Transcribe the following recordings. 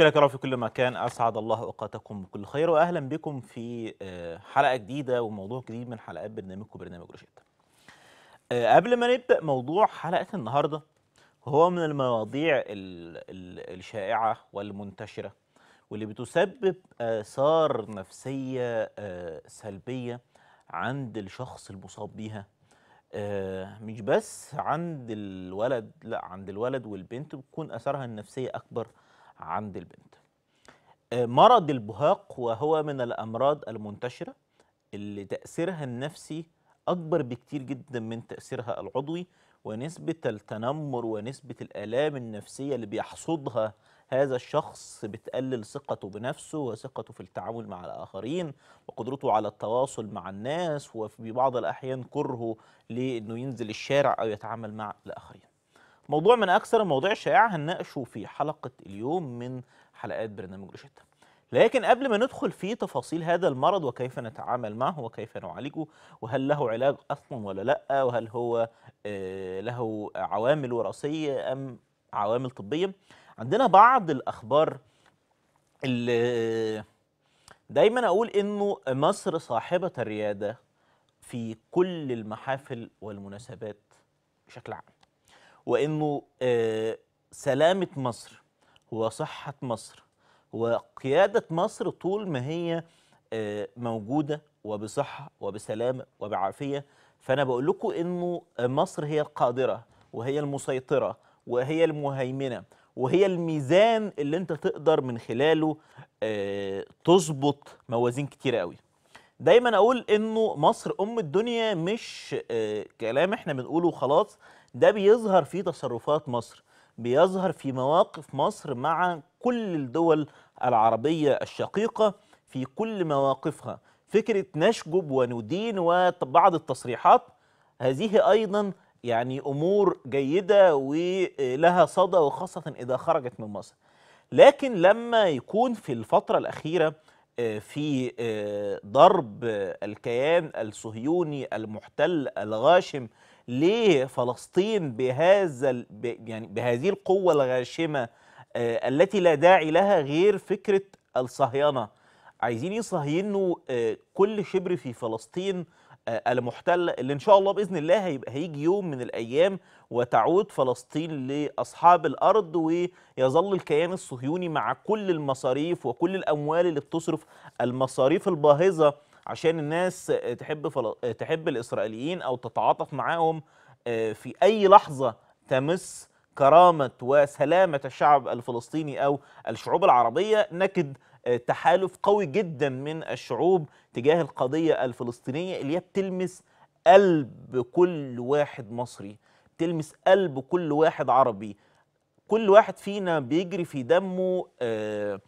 مشاهدينا الكرام في كل مكان. أسعد الله أوقاتكم بكل خير واهلا بكم في آه، حلقة جديدة وموضوع جديد من حلقات برنامجكم برنامج روشيتا. آه، قبل ما نبدأ موضوع حلقة النهارده هو من المواضيع ال- ال- الشائعة والمنتشرة واللي بتسبب آثار نفسية آه، سلبية عند الشخص المصاب بيها. مش بس عند الولد لا عند الولد والبنت بتكون آثارها النفسية أكبر. عند البنت. آه، مرض البهاق وهو من الأمراض المنتشرة اللي تأثيرها النفسي أكبر بكتير جدا من تأثيرها العضوي ونسبة التنمر ونسبة الآلام النفسية اللي بيحصدها هذا الشخص بتقلل ثقته بنفسه وثقته في التعامل مع الآخرين وقدرته على التواصل مع الناس وفي بعض الأحيان كرهه لإنه ينزل الشارع أو يتعامل مع الآخرين. موضوع من أكثر المواضيع الشائعة هنناقشه في حلقة اليوم من حلقات برنامج روشيتا. لكن قبل ما ندخل في تفاصيل هذا المرض وكيف نتعامل معه وكيف نعالجه وهل له علاج أصلا ولا لأ؟ وهل هو آه، له عوامل وراثية أم عوامل طبية؟ عندنا بعض الأخبار اللي دايما أقول إنه مصر صاحبة الريادة في كل المحافل والمناسبات بشكل عام. وإنه آه، سلامة مصر وصحة مصر وقيادة مصر طول ما هي آه، موجودة وبصحة وبسلامة وبعافية. فأنا بقول لكم إنه مصر هي القادرة وهي المسيطرة وهي المهيمنة وهي الميزان اللي أنت تقدر من خلاله آه، تظبط موازين كتيره قوي. دايما أقول إنه مصر أم الدنيا مش كلام إحنا بنقوله وخلاص. ده بيظهر في تصرفات مصر بيظهر في مواقف مصر مع كل الدول العربية الشقيقة في كل مواقفها. فكرة نشجب وندين وبعض التصريحات هذه أيضا يعني أمور جيدة ولها صدى وخاصة إذا خرجت من مصر. لكن لما يكون في الفترة الأخيرة آه، في آه، ضرب الكيان الصهيوني المحتل الغاشم لفلسطين بهذا ال- ب- يعني بهذه القوة الغاشمة آه، التي لا داعي لها غير فكرة الصهينة عايزين يصهينوا آه، كل شبر في فلسطين آه، المحتلة اللي إن شاء الله بإذن الله هيبقى هيجي يوم من الأيام وتعود فلسطين لأصحاب الأرض ويظل الكيان الصهيوني مع كل المصاريف وكل الأموال اللي بتصرف المصاريف الباهظة. عشان الناس تحب فل... تحب الإسرائيليين أو تتعاطف معاهم آه، في أي لحظة تمس كرامة وسلامة الشعب الفلسطيني أو الشعوب العربية نجد آه، تحالف قوي جدا من الشعوب تجاه القضية الفلسطينية اللي هي بتلمس قلب كل واحد مصري بتلمس قلب كل واحد عربي. كل واحد فينا بيجري في دمه آه،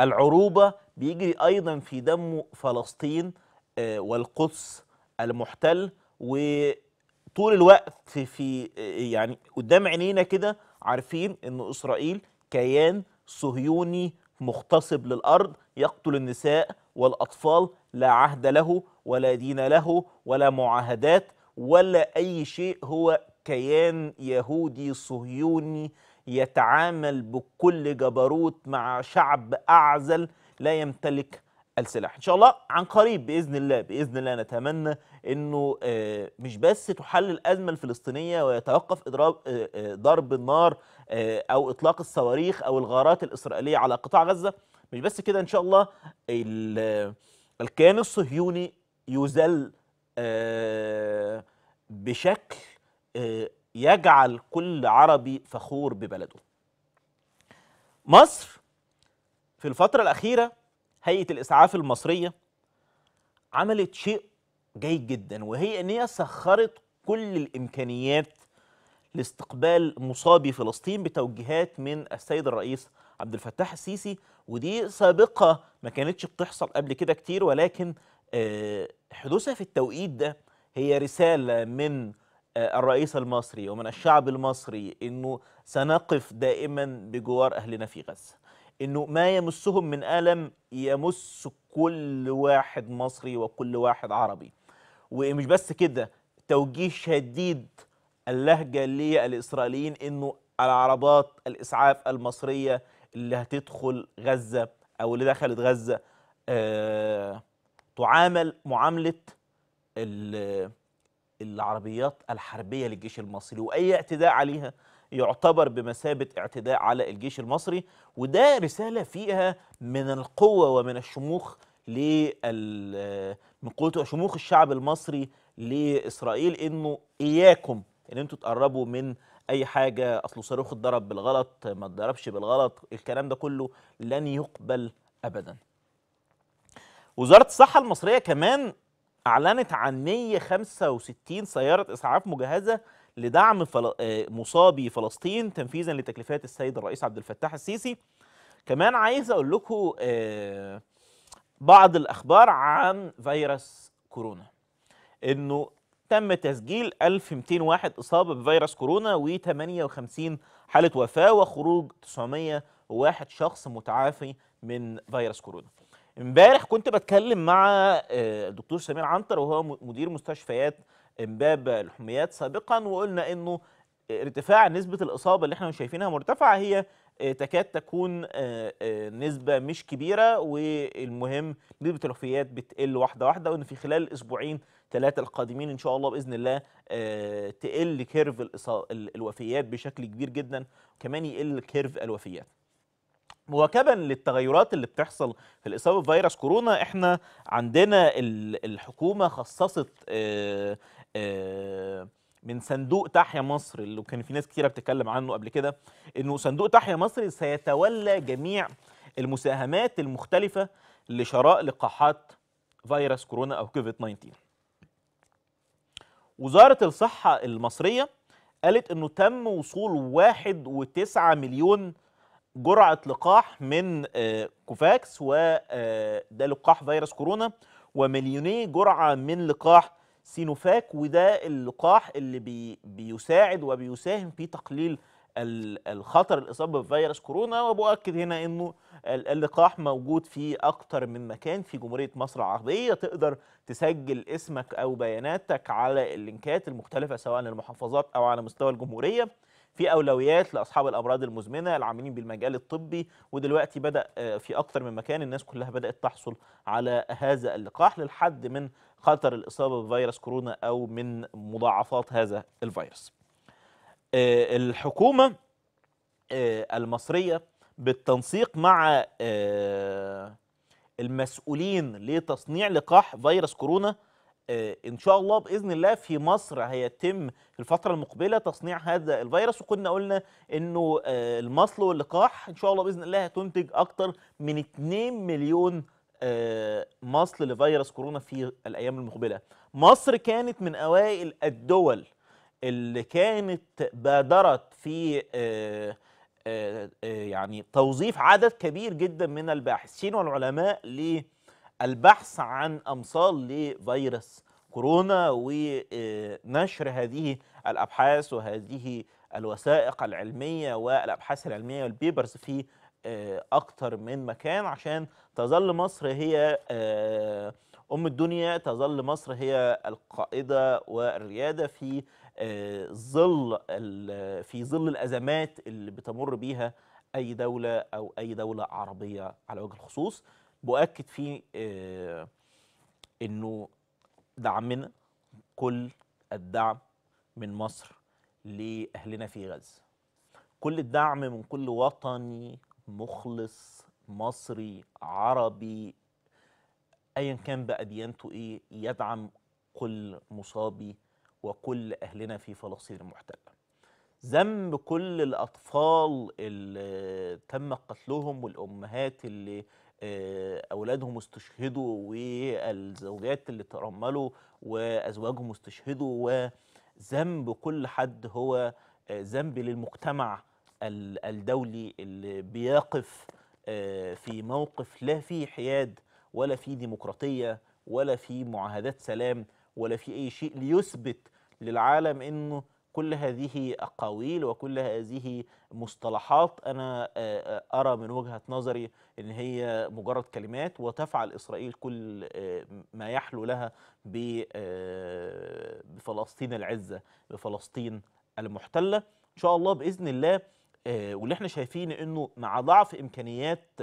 العروبة بيجري أيضا في دمه فلسطين. والقدس المحتل وطول الوقت في آه، يعني قدام عينينا كده عارفين أن إسرائيل كيان صهيوني مغتصب للأرض يقتل النساء والأطفال لا عهد له ولا دين له ولا معاهدات ولا أي شيء هو كيان يهودي صهيوني يتعامل بكل جبروت مع شعب أعزل لا يمتلك السلاح. إن شاء الله عن قريب بإذن الله بإذن الله نتمنى أنه آه، مش بس تحل الأزمة الفلسطينية ويتوقف إضراب آه، آه، ضرب النار أو إطلاق الصواريخ أو الغارات الإسرائيلية على قطاع غزة مش بس كده إن شاء الله ال- الكيان الصهيوني آه، بشكل يجعل كل عربي فخور ببلده. مصر في الفترة الأخيرة هيئة الإسعاف المصرية عملت شيء جيد جدا وهي إن هي سخرت كل الإمكانيات لاستقبال مصابي فلسطين بتوجيهات من السيد الرئيس عبد الفتاح السيسي ودي سابقة ما كانتش بتحصل قبل كده كتير ولكن آه، حدوثها في التوقيت ده هي رسالة من آه، الرئيس المصري ومن الشعب المصري إنه سنقف دائما بجوار أهلنا في غزة. إنه ما يمسهم من ألم يمس كل واحد مصري وكل واحد عربي. ومش بس كده توجيه شديد اللهجة للإسرائيليين إنه العربات الإسعاف المصرية اللي هتدخل غزة أو اللي دخلت غزة آه تعامل معاملة ال- العربيات الحربية للجيش المصري. وأي اعتداء عليها يعتبر بمثابة اعتداء على الجيش المصري وده رسالة فيها من القوة ومن الشموخ من قوة وشموخ الشعب المصري لإسرائيل إنه إياكم إن أنتوا تقربوا من أي حاجة اصله صاروخ اتضرب بالغلط ما اتضربش بالغلط الكلام ده كله لن يقبل ابدا. وزارة الصحة المصرية كمان أعلنت عن 165 سيارة إسعاف مجهزة لدعم فل... آه، مصابي فلسطين تنفيذا لتكليفات السيد الرئيس عبد الفتاح السيسي. كمان عايز أقول لكم آه، بعض الأخبار عن فيروس كورونا. إنه تم تسجيل 1201 إصابة بفيروس كورونا و58 حالة وفاة وخروج 901 شخص متعافي من فيروس كورونا. إمبارح كنت بتكلم مع آه، الدكتور سمير عنتر وهو مدير مستشفيات امبابه الحميات سابقا وقلنا إنه ارتفاع نسبة الإصابة اللي إحنا شايفينها مرتفعة هي آه، تكاد تكون آه، آه، نسبة مش كبيرة والمهم نسبة الوفيات بتقل واحدة واحدة وإن في خلال الاسبوعين ثلاثة القادمين إن شاء الله بإذن الله تقل curve الوفيات بشكل كبير جدا كمان يقل curve الوفيات. مواكبا للتغيرات اللي بتحصل في الإصابة بفيروس كورونا إحنا عندنا ال- الحكومة خصصت من صندوق تحيا مصر اللي كان في ناس كتيرة بتتكلم عنه قبل كده إنه صندوق تحيا مصر سيتولى جميع المساهمات المختلفة لشراء لقاحات فيروس كورونا أو كوفيد 19 وزارة الصحة المصرية قالت إنه تم وصول واحد وتسعة مليون جرعة لقاح من آه، كوفاكس وده لقاح فيروس كورونا ومليوني جرعة من لقاح سينوفاك وده اللقاح اللي بي بيساعد وبيساهم في تقليل ال- الخطر الإصابة بفيروس كورونا. وبؤكد هنا ال- اللقاح موجود في أكتر من مكان في جمهورية مصر العربية. تقدر تسجل اسمك أو بياناتك على ال links المختلفة سواء للمحافظات أو على مستوى الجمهورية. في أولويات لأصحاب الأمراض المزمنة العاملين بالمجال الطبي ودلوقتي بدأ آه، في أكتر من مكان الناس كلها بدأت تحصل على هذا اللقاح للحد من خطر الإصابة بفيروس كورونا أو من مضاعفات هذا الفيروس. آه، الحكومة آه، المصرية بالتنسيق مع المسؤولين لتصنيع لقاح فيروس كورونا إن شاء الله بإذن الله في مصر هيتم في الفترة المقبلة تصنيع هذا الفيروس. وكنا قلنا إنه آه، المصل واللقاح إن شاء الله بإذن الله هتنتج أكتر من 2 مليون آه، مصل لفيروس كورونا في الأيام المقبلة. مصر كانت من أوائل الدول اللي كانت بادرت في آه، آه، آه، يعني توظيف عدد كبير جدا من الباحثين والعلماء للبحث عن أمصال لفيروس كورونا ونشر هذه الأبحاث وهذه الوثائق العلمية والأبحاث العلمية وال papers في آه، أكتر من مكان عشان تظل مصر هي آه، أم الدنيا تظل مصر هي القائدة والريادة في آه، ظل في ظل الأزمات اللي بتمر بيها أي دولة أو أي دولة عربية على وجه الخصوص. بؤكد فيه آه، إنه دعمنا كل الدعم من مصر لأهلنا في غزة. كل الدعم من كل وطني مخلص مصري عربي ايا كان بقى ديانته إيه يدعم كل مصابي وكل أهلنا في فلسطين المحتلة. ذنب كل الأطفال اللي تم قتلهم والأمهات اللي أولادهم استشهدوا والزوجات اللي ترملوا وأزواجهم استشهدوا وذنب كل حد هو آه، ذنب للمجتمع ال- الدولي اللي بيقف آه، في موقف لا فيه حياد ولا فيه ديمقراطية ولا فيه معاهدات سلام ولا في أي شيء ليثبت للعالم إنه كل هذه أقاويل وكل هذه مصطلحات أنا آه، آه، أرى من وجهة نظري إن هي مجرد كلمات وتفعل إسرائيل كل آه، ما يحلو لها بفلسطين العزة بفلسطين المحتلة. إن شاء الله بإذن الله واللي إحنا شايفين إنه مع ضعف إمكانيات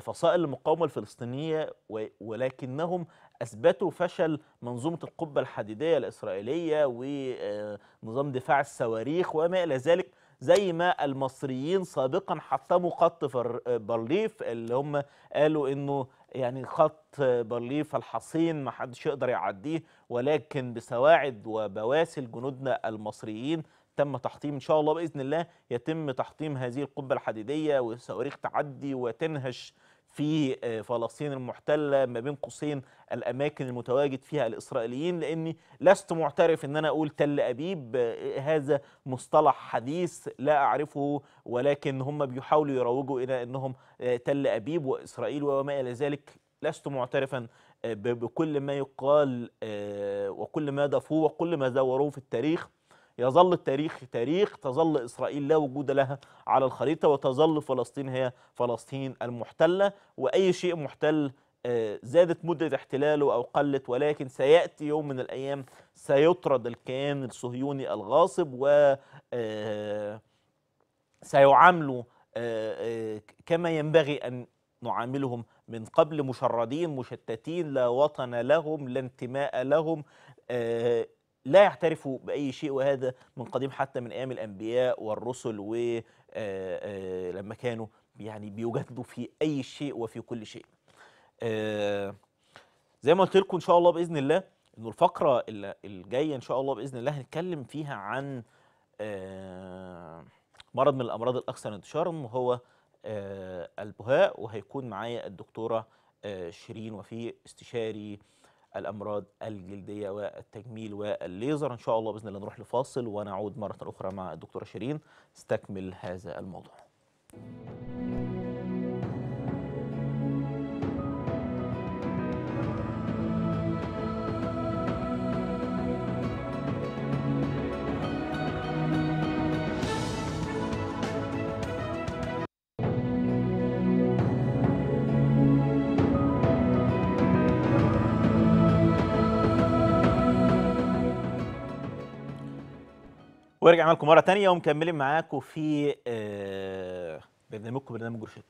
فصائل المقاومة الفلسطينية ولكنهم أثبتوا فشل منظومة القبة الحديدية الإسرائيلية ونظام دفاع الصواريخ وما إلى ذلك زي ما المصريين سابقا حطموا خط بارليف اللي هم قالوا إنه يعني خط بارليف الحصين ما حدش يقدر يعديه ولكن بسواعد وبواسل جنودنا المصريين تم تحطيم إن شاء الله بإذن الله يتم تحطيم هذه القبة الحديدية وصواريخ تعدي وتنهش في آه، فلسطين المحتلة ما بين قوسين الأماكن المتواجد فيها الإسرائيليين لأني لست معترف إن أنا أقول تل أبيب آه، هذا مصطلح حديث لا أعرفه ولكن هم بيحاولوا يروجوا إلى إنهم آه، تل أبيب وإسرائيل وما إلى ذلك. لست معترفا بكل ما يقال وكل ما ضافوه وكل ما زوروه في التاريخ. يظل التاريخ تاريخ تظل إسرائيل لا وجود لها على الخريطة وتظل فلسطين هي فلسطين المحتلة. وأي شيء محتل آه، زادت مدة احتلاله أو قلت ولكن سيأتي يوم من الأيام سيطرد الكيان الصهيوني الغاصب و آه، سيعاملوا آه، كما ينبغي أن نعاملهم من قبل مشردين مشتتين لا وطن لهم لا انتماء لهم لا يعترفوا بأي شيء وهذا من قديم حتى من أيام الأنبياء والرسل ولما كانوا يعني بيجادلوا في أي شيء وفي كل شيء. آه، زي ما قلت لكم إن شاء الله بإذن الله إنه الفقرة الجاية إن شاء الله بإذن الله هنتكلم فيها عن آه، مرض من الأمراض الأكثر انتشارا وهو آه، البهاء وهيكون معايا الدكتورة آه، شيرين وفي استشاري الأمراض الجلدية والتجميل والليزر. إن شاء الله بإذن الله نروح لفاصل ونعود مرة أخرى مع الدكتورة شيرين. نستكمل هذا الموضوع. ورجعنا لكم مرة تانية ومكملين معاكم في آه، برنامجكم برنامج روشيت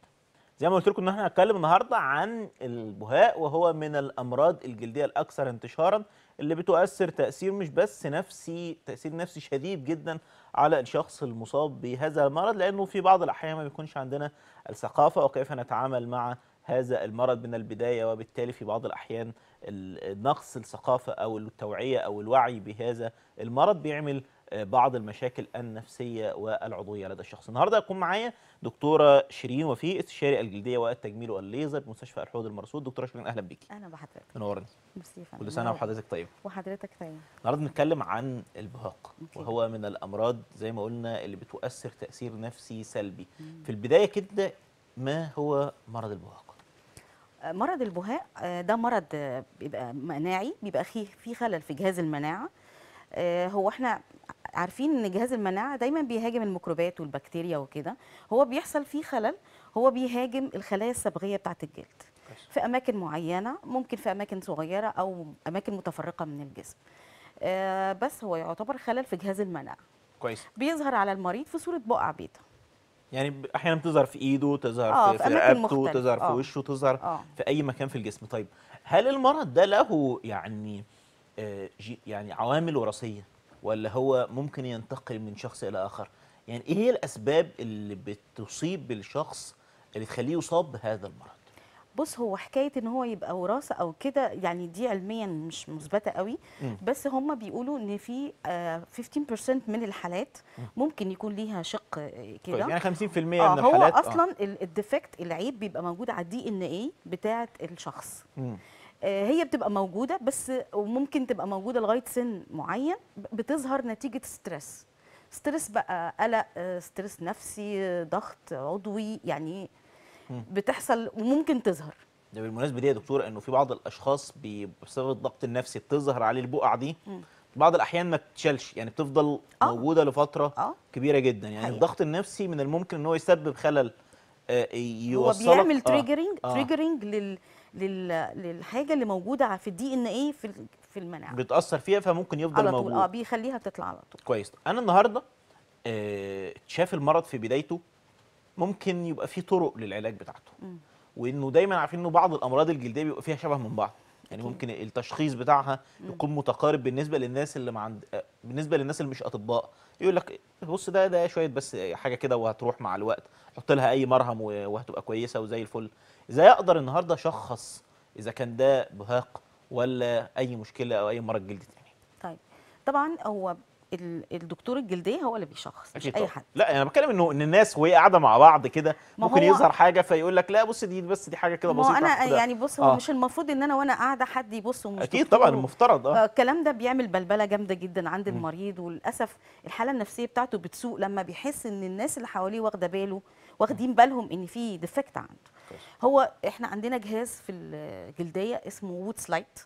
زي ما قلت لكم إن إحنا هنتكلم النهارده عن البهاء وهو من الأمراض الجلدية الأكثر انتشارا اللي بتؤثر تأثير مش بس نفسي تأثير نفسي شديد جدا على الشخص المصاب بهذا المرض لأنه في بعض الأحيان ما بيكونش عندنا الثقافة وكيف نتعامل مع هذا المرض من البداية وبالتالي في بعض الأحيان ال- نقص الثقافة أو التوعية أو الوعي بهذا المرض بيعمل بعض المشاكل النفسية والعضوية لدى الشخص. النهارده هيكون معايا دكتورة شيرين وفي استشاري الجلدية والتجميل والليزر بمستشفى الحوض المرصود. دكتورة شيرين أهلا بيكي. أهلا بحضرتك منورني. ميرسي كل سنة. وحضرتك طيب. وحضرتك طيب النهارده بنتكلم عن البهاق. وهو من الأمراض زي ما قلنا اللي بتؤثر تأثير نفسي سلبي. في البداية كده ما هو مرض البهاق؟ آه، مرض البهاء آه، ده مرض بيبقى مناعي بيبقى فيه في خلل في جهاز المناعة آه، هو إحنا عارفين إن جهاز المناعة دايما بيهاجم الميكروبات والبكتيريا وكده هو بيحصل فيه خلل هو بيهاجم الخلايا الصبغية بتاعة الجلد. في أماكن معينة ممكن في أماكن صغيرة أو أماكن متفرقة من الجسم آه، بس هو يعتبر خلل في جهاز المناعة كويس. بيظهر على المريض في صورة بقع بيضاء يعني أحيانا بتظهر في إيده تظهر آه، في, في رقبته. تظهر في آه. وشه تظهر آه في أي مكان في الجسم طيب هل المرض ده له يعني آه، يعني عوامل وراثية ولا هو ممكن ينتقل من شخص إلى آخر؟ يعني إيه هي الأسباب اللي بتصيب بالشخص اللي تخليه يصاب بهذا المرض؟ بص هو حكاية إن هو يبقى وراثة أو كده يعني دي علميا مش مثبتة قوي. بس هم بيقولوا إن في آه، 15% من الحالات ممكن يكون ليها شق آه، كده. يعني 50% من آه هو الحالات أصلا ال- ال defect العيب بيبقى موجود على ال DNA بتاعه الشخص. مم. آه، هي بتبقى موجودة بس وممكن تبقى موجودة لغاية سن معين بتظهر نتيجة stress stress بقى قلق آه، stress نفسي آه، ضغط عضوي يعني. بتحصل وممكن تظهر ده بالمناسبة دي يا دكتور إنه في بعض الأشخاص بسبب الضغط النفسي بتظهر عليه البقع دي. بعض الأحيان ما تتشالش يعني بتفضل آه. موجودة لفترة آه كبيرة جدا يعني حقيقة. الضغط النفسي من الممكن إن هو يسبب خلل آه، هو يوصلك بيعمل آه، triggering آه. triggering لل للحاجة اللي موجودة في ال DNA في في المناعة. بتاثر فيها فممكن يفضل على موجود. طول آه بيخليها تطلع على طول. كويس. أنا النهارده آه، شاف المرض في بدايته ممكن يبقى في طرق للعلاج بتاعته. مم. وإنه دايما عارفين إنه بعض الأمراض الجلدية بيبقى فيها شبه من بعض. يعني أكيد. ممكن التشخيص بتاعها يكون متقارب بالنسبة للناس اللي ما عند آه، بالنسبة للناس اللي مش أطباء. يقول لك بص ده ده شوية بس حاجة كده وهتروح مع الوقت. حط لها أي مرهم وهتبقى كويسة وزي الفل. إزاي أقدر النهارده اشخص إذا كان ده بهاق ولا أي مشكلة أو أي مرض جلدي تاني طيب طبعا هو ال- الدكتور الجلدية هو اللي بيشخص مش أي. حد لا أنا بتكلم إنه إن الناس وهي قاعدة مع بعض كده ممكن هو- يظهر حاجة فيقول لك لا بص دي بس دي حاجة كده بسيطة أنا خدها. يعني بص هو آه. مش المفروض إن أنا وأنا قاعدة حد يبص ومش أكيد طبعا المفترض آه الكلام ده بيعمل بلبلة جامدة جدا عند المريض وللأسف الحالة النفسية بتاعته بتسوء لما بيحس إن الناس اللي حواليه واخدة باله واخدين بالهم إن في defect عنده. هو إحنا عندنا جهاز في الجلدية اسمه Wood's light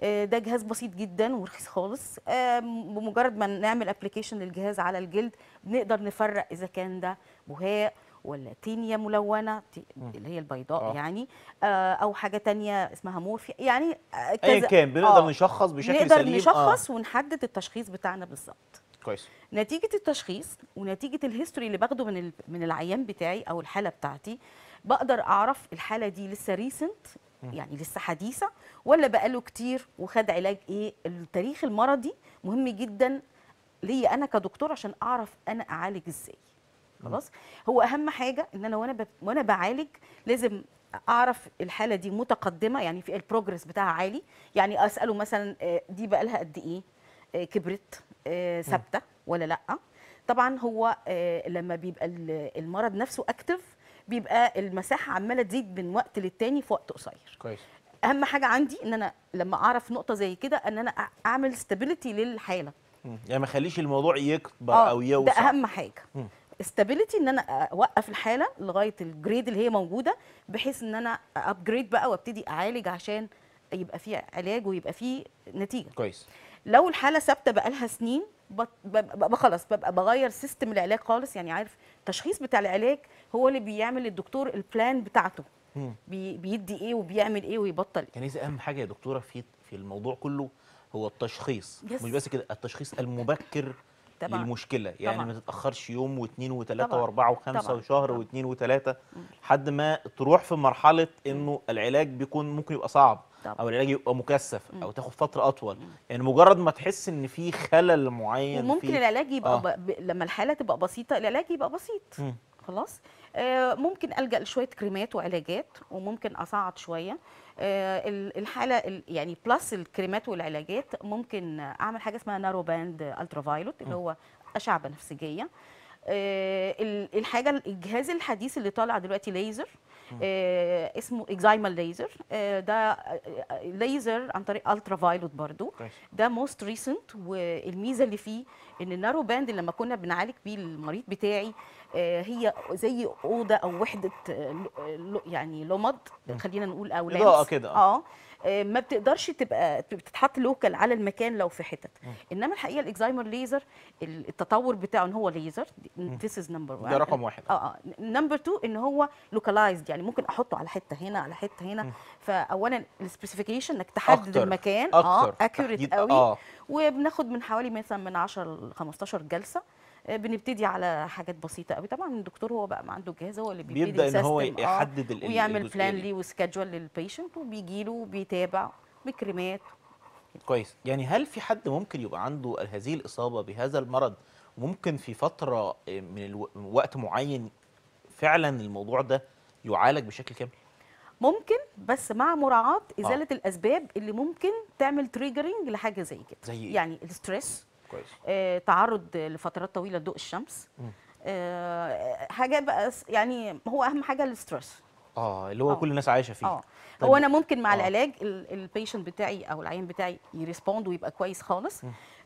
آه، ده جهاز بسيط جدا ورخيص خالص. آه، بمجرد ما نعمل application للجهاز على الجلد بنقدر نفرق إذا كان ده بهاق ولا tinea ملونة اللي هي البيضاء آه. يعني. آه، أو حاجة تانية اسمها morphea. يعني آه، ايا كان بنقدر آه. نشخص بشكل نقدر سليم. نشخص ونحدد التشخيص بتاعنا بالظبط. آه. كويس. نتيجة التشخيص ونتيجة ال history اللي باخده من من العيان بتاعي أو الحالة بتاعتي بقدر أعرف الحالة دي لسه recent يعني لسه حديثة ولا بقاله كتير وخد علاج إيه؟ التاريخ المرضي مهم جدا ليا أنا كدكتور عشان أعرف أنا أعالج إزاي. خلاص؟ هو أهم حاجة إن أنا وأنا ب... وأنا بعالج لازم أعرف الحالة دي متقدمة يعني في ال progress بتاعها عالي. يعني أسأله مثلا آه، دي بقى لها قد إيه؟ آه، كبرت آه، ثابتة ولا لأ؟ طبعا هو لما بيبقى ال- المرض نفسه active بيبقى المساحة عمالة تزيد من وقت للتاني في وقت قصير. كويس. أهم حاجة عندي إن أنا لما أعرف نقطة زي كده إن أنا أعمل stability للحالة. يعني ما أخليش الموضوع يكبر آه، أو ده يوسع أهم حاجة. stability إن أنا أوقف الحالة لغاية ال grade اللي هي موجودة بحيث إن أنا upgrade بقى وأبتدي أعالج عشان يبقى في علاج ويبقى في نتيجة. كويس. لو الحالة ثابتة بقالها سنين بط- ببقى خلاص ببقى بغير system العلاج خالص يعني عارف التشخيص بتاع العلاج هو اللي بيعمل الدكتور ال plan بتاعته. بي بيدي إيه وبيعمل إيه ويبطل إيه يعني اذا أهم حاجة يا دكتورة في في الموضوع كله هو التشخيص Yes. مش بس كده التشخيص المبكر طبعا. للمشكلة يعني طبعا. ما تتأخرش يوم واثنين وثلاثه. وأربعة وخمسة. وشهر. واثنين وثلاثه لحد ما تروح في مرحلة إنه العلاج بيكون ممكن يبقى صعب طبعا. أو العلاج يبقى مكثف أو تاخد فترة أطول. يعني مجرد ما تحس إن في خلل معين وممكن في العلاج يبقى آه. ب... لما الحالة تبقى بسيطة العلاج يبقى بسيط. مم. خلاص؟ آه ممكن ألجأ لشوية كريمات وعلاجات وممكن أصعد شوية. آه ال- الحالة ال- يعني plus الكريمات والعلاجات ممكن أعمل حاجة اسمها narrow band ultraviolet اللي هو أشعة بنفسجية. آه ال- الحاجة الجهاز الحديث اللي طالع دلوقتي ليزر اسمه excimer laser. آه ده آه، آه، ليزر عن طريق ultraviolet برضو. ده most recent والميزة اللي فيه إن ال narrow band لما كنا بنعالج بيه المريض بتاعي آه، هي زي أوضة أو وحدة آه، يعني لمض خلينا نقول أو كده، آه. آه آه، ما بتقدرش تبقى بتتحط local على المكان لو في حتت إنما الحقيقة ال excimer laser ال- التطور بتاعه إن هو ليزر this is number 1 ده رقم واحد. آه آه number 2 إن هو localized يعني ممكن أحطه على حتة هنا على حتة هنا فأولا ال specification إنك تحدد أكتر. المكان أكتر. آه accurate قوي آه. وبناخد من حوالي مثلا من 10 ل 15 جلسة آه، بنبتدي على حاجات بسيطة قوي. طبعا الدكتور هو بقى ما عنده جهاز هو اللي بيبتدي بيبدأ إن هو ي system، يحدد ال- ويعمل plan. ليه و schedule لل patient وبيجي له وبيتابع بكريمات. كويس. يعني هل في حد ممكن يبقى عنده هذه الإصابة بهذا المرض؟ وممكن في فترة من ألو... وقت معين فعلا الموضوع ده يعالج بشكل كامل؟ ممكن بس مع مراعاة إزالة الأسباب اللي ممكن تعمل triggering لحاجة زي كده. زي إيه؟ يعني ال stress كويس. آه، تعرض لفترات طويلة لضوء الشمس. آه، حاجة بقى يعني هو أهم حاجة ال stress. آه اللي هو آه. كل الناس عايشة فيه. آه. طيب، هو أنا ممكن مع آه. العلاج ال patient بتاعي أو العيان بتاعي ي respond ويبقى كويس خالص.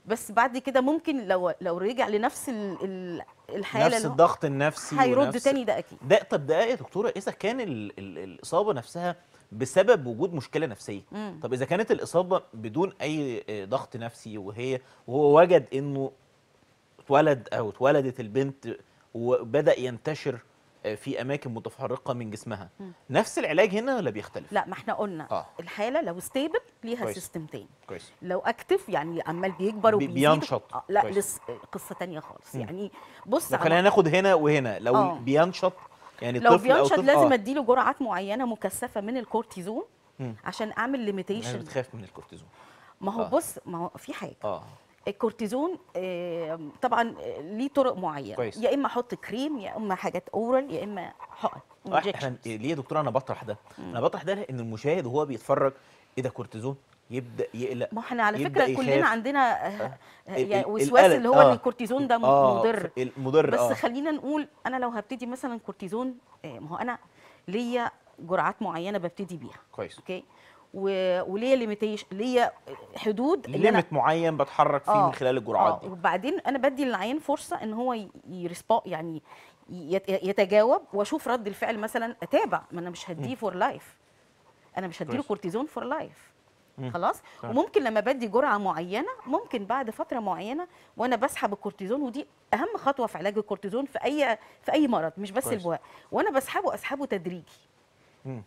بس بعد كده ممكن لو لو رجع لنفس ال- ال- الحالة نفس الضغط النفسي هيرد تاني ده أكيد. ده طب ده يا دكتورة إذا كان ال ال الإصابة نفسها بسبب وجود مشكلة نفسية مم. طب إذا كانت الإصابة بدون أي آه، ضغط نفسي وهي وهو وجد إنه اتولد أو اتولدت البنت وبدأ ينتشر آه، في أماكن متفرقة من جسمها مم. نفس العلاج هنا ولا بيختلف لا ما إحنا قلنا آه الحالة لو stable ليها كويس. system تاني كويس لو active يعني عمال بيكبر بي- وبيزيد بينشط. آه لا. لسه قصة تانية خالص مم. يعني بص خلينا ناخد هنا وهنا لو آه. بينشط يعني لو بينشط لازم آه. أديله جرعات معينة مكثفة من الكورتيزون مم. عشان أعمل limitation بتخاف من الكورتيزون ما هو آه. بص ما هو في حاجة آه الكورتيزون آه، طبعا آه، ليه طرق معينة كويس. يا إما أحط كريم يا إما حاجات oral يا إما حقن آه، إحنا. ليه يا دكتور أنا بطرح ده أنا بطرح ده لأن المشاهد وهو بيتفرج إيه ده كورتيزون يبدأ يقلق ما إحنا على فكرة كلنا. عندنا آه، آه، يعني وسواس اللي هو آه. الكورتيزون ده آه مضر ف- المضر بس آه خلينا نقول أنا لو هبتدي مثلا كورتيزون آه، ما هو أنا ليا جرعات معينة ببتدي بيها كويس okay و- وليا limitation ليا حدود اللي أنا- limit معين بتحرك فيه من خلال الجرعات آه دي وبعدين أنا بدي للعيان فرصة إن هو ي respond يعني يت- يتجاوب وأشوف رد الفعل مثلا أتابع ما أنا مش هديه for life أنا مش هديله. كورتيزون for life. خلاص. وممكن لما بدي جرعة معينة ممكن بعد فترة معينة وأنا بسحب الكورتيزون ودي أهم خطوة في علاج الكورتيزون في أي في أي مرض مش بس كويس. البهاق وأنا بسحبه أسحبه تدريجي.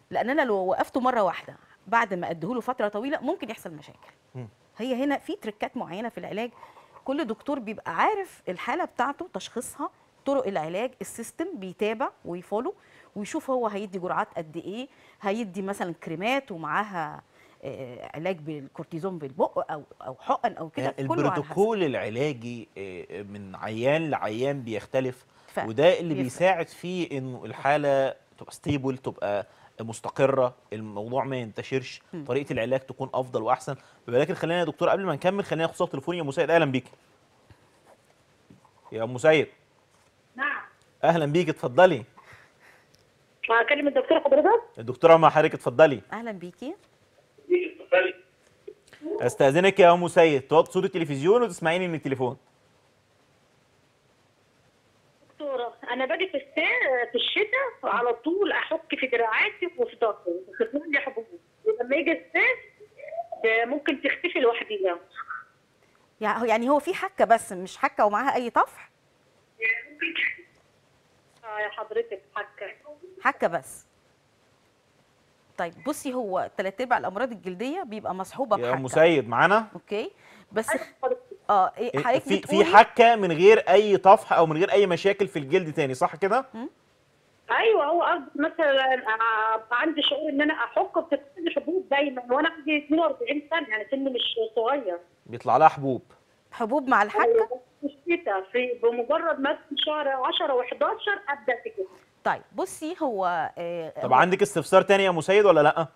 لأن أنا لو وقفته مرة واحدة بعد ما أديهوله فترة طويلة ممكن يحصل مشاكل. هي هنا في trick ات معينة في العلاج كل دكتور بيبقى عارف الحالة بتاعته تشخيصها طرق العلاج ال system بيتابع وي follow ويشوف هو هيدي جرعات قد إيه هيدي مثلا كريمات ومعاها علاج بالكورتيزون بالبق أو أو حقن أو كده. البروتوكول العلاجي آه، من عيان لعيان بيختلف ف- وده اللي بيفرق. بيساعد فيه إنه الحالة تبقى stable تبقى مستقرة الموضوع ما ينتشرش مم. طريقة العلاج تكون أفضل وأحسن. ولكن خلينا يا دكتور قبل ما نكمل خلينا ناخد صوت تليفوني يا مسيد. أهلا بيك. يا ام مسيد. نعم. أهلا بيك اتفضلي. اكلم الدكتور حضرتك؟ الدكتورة مع حضرتك اتفضلي. أهلا بيكي. أستأذنك يا أم سيد توطي صوت التلفزيون وتسمعيني من التليفون. دكتورة أنا باجي في الساعة في الشتاء على طول أحك في دراعاتي وفي ظهري بتطلع لي حبوب. ولما يجي الصيف ب- ممكن تختفي لوحديها يعني. يعني هو في حكة بس مش حكة ومعاها أي طفح؟ آه يا حضرتك حكة. حكة بس. طيب بصي هو ثلاث أرباع الأمراض الجلدية بيبقى مصحوبة يا إما بحكة سيد معانا؟ okay. بس. آه إيه حضرتك في في حكة من غير أي طفح أو من غير أي مشاكل في الجلد تاني صح كده؟ أيوه هو قصدي مثلا عندي شعور إن أنا أحك لي حبوب دايما وأنا عندي 42 سنة يعني سني مش صغير. بيطلع لها حبوب. حبوب مع الحكة؟ أيوة، في الشتاء في بمجرد ما في شهر 10 و11 أبدأ كده طيب بصي هو آه طب هو عندك استفسار تاني يا مسيد ولا لأ؟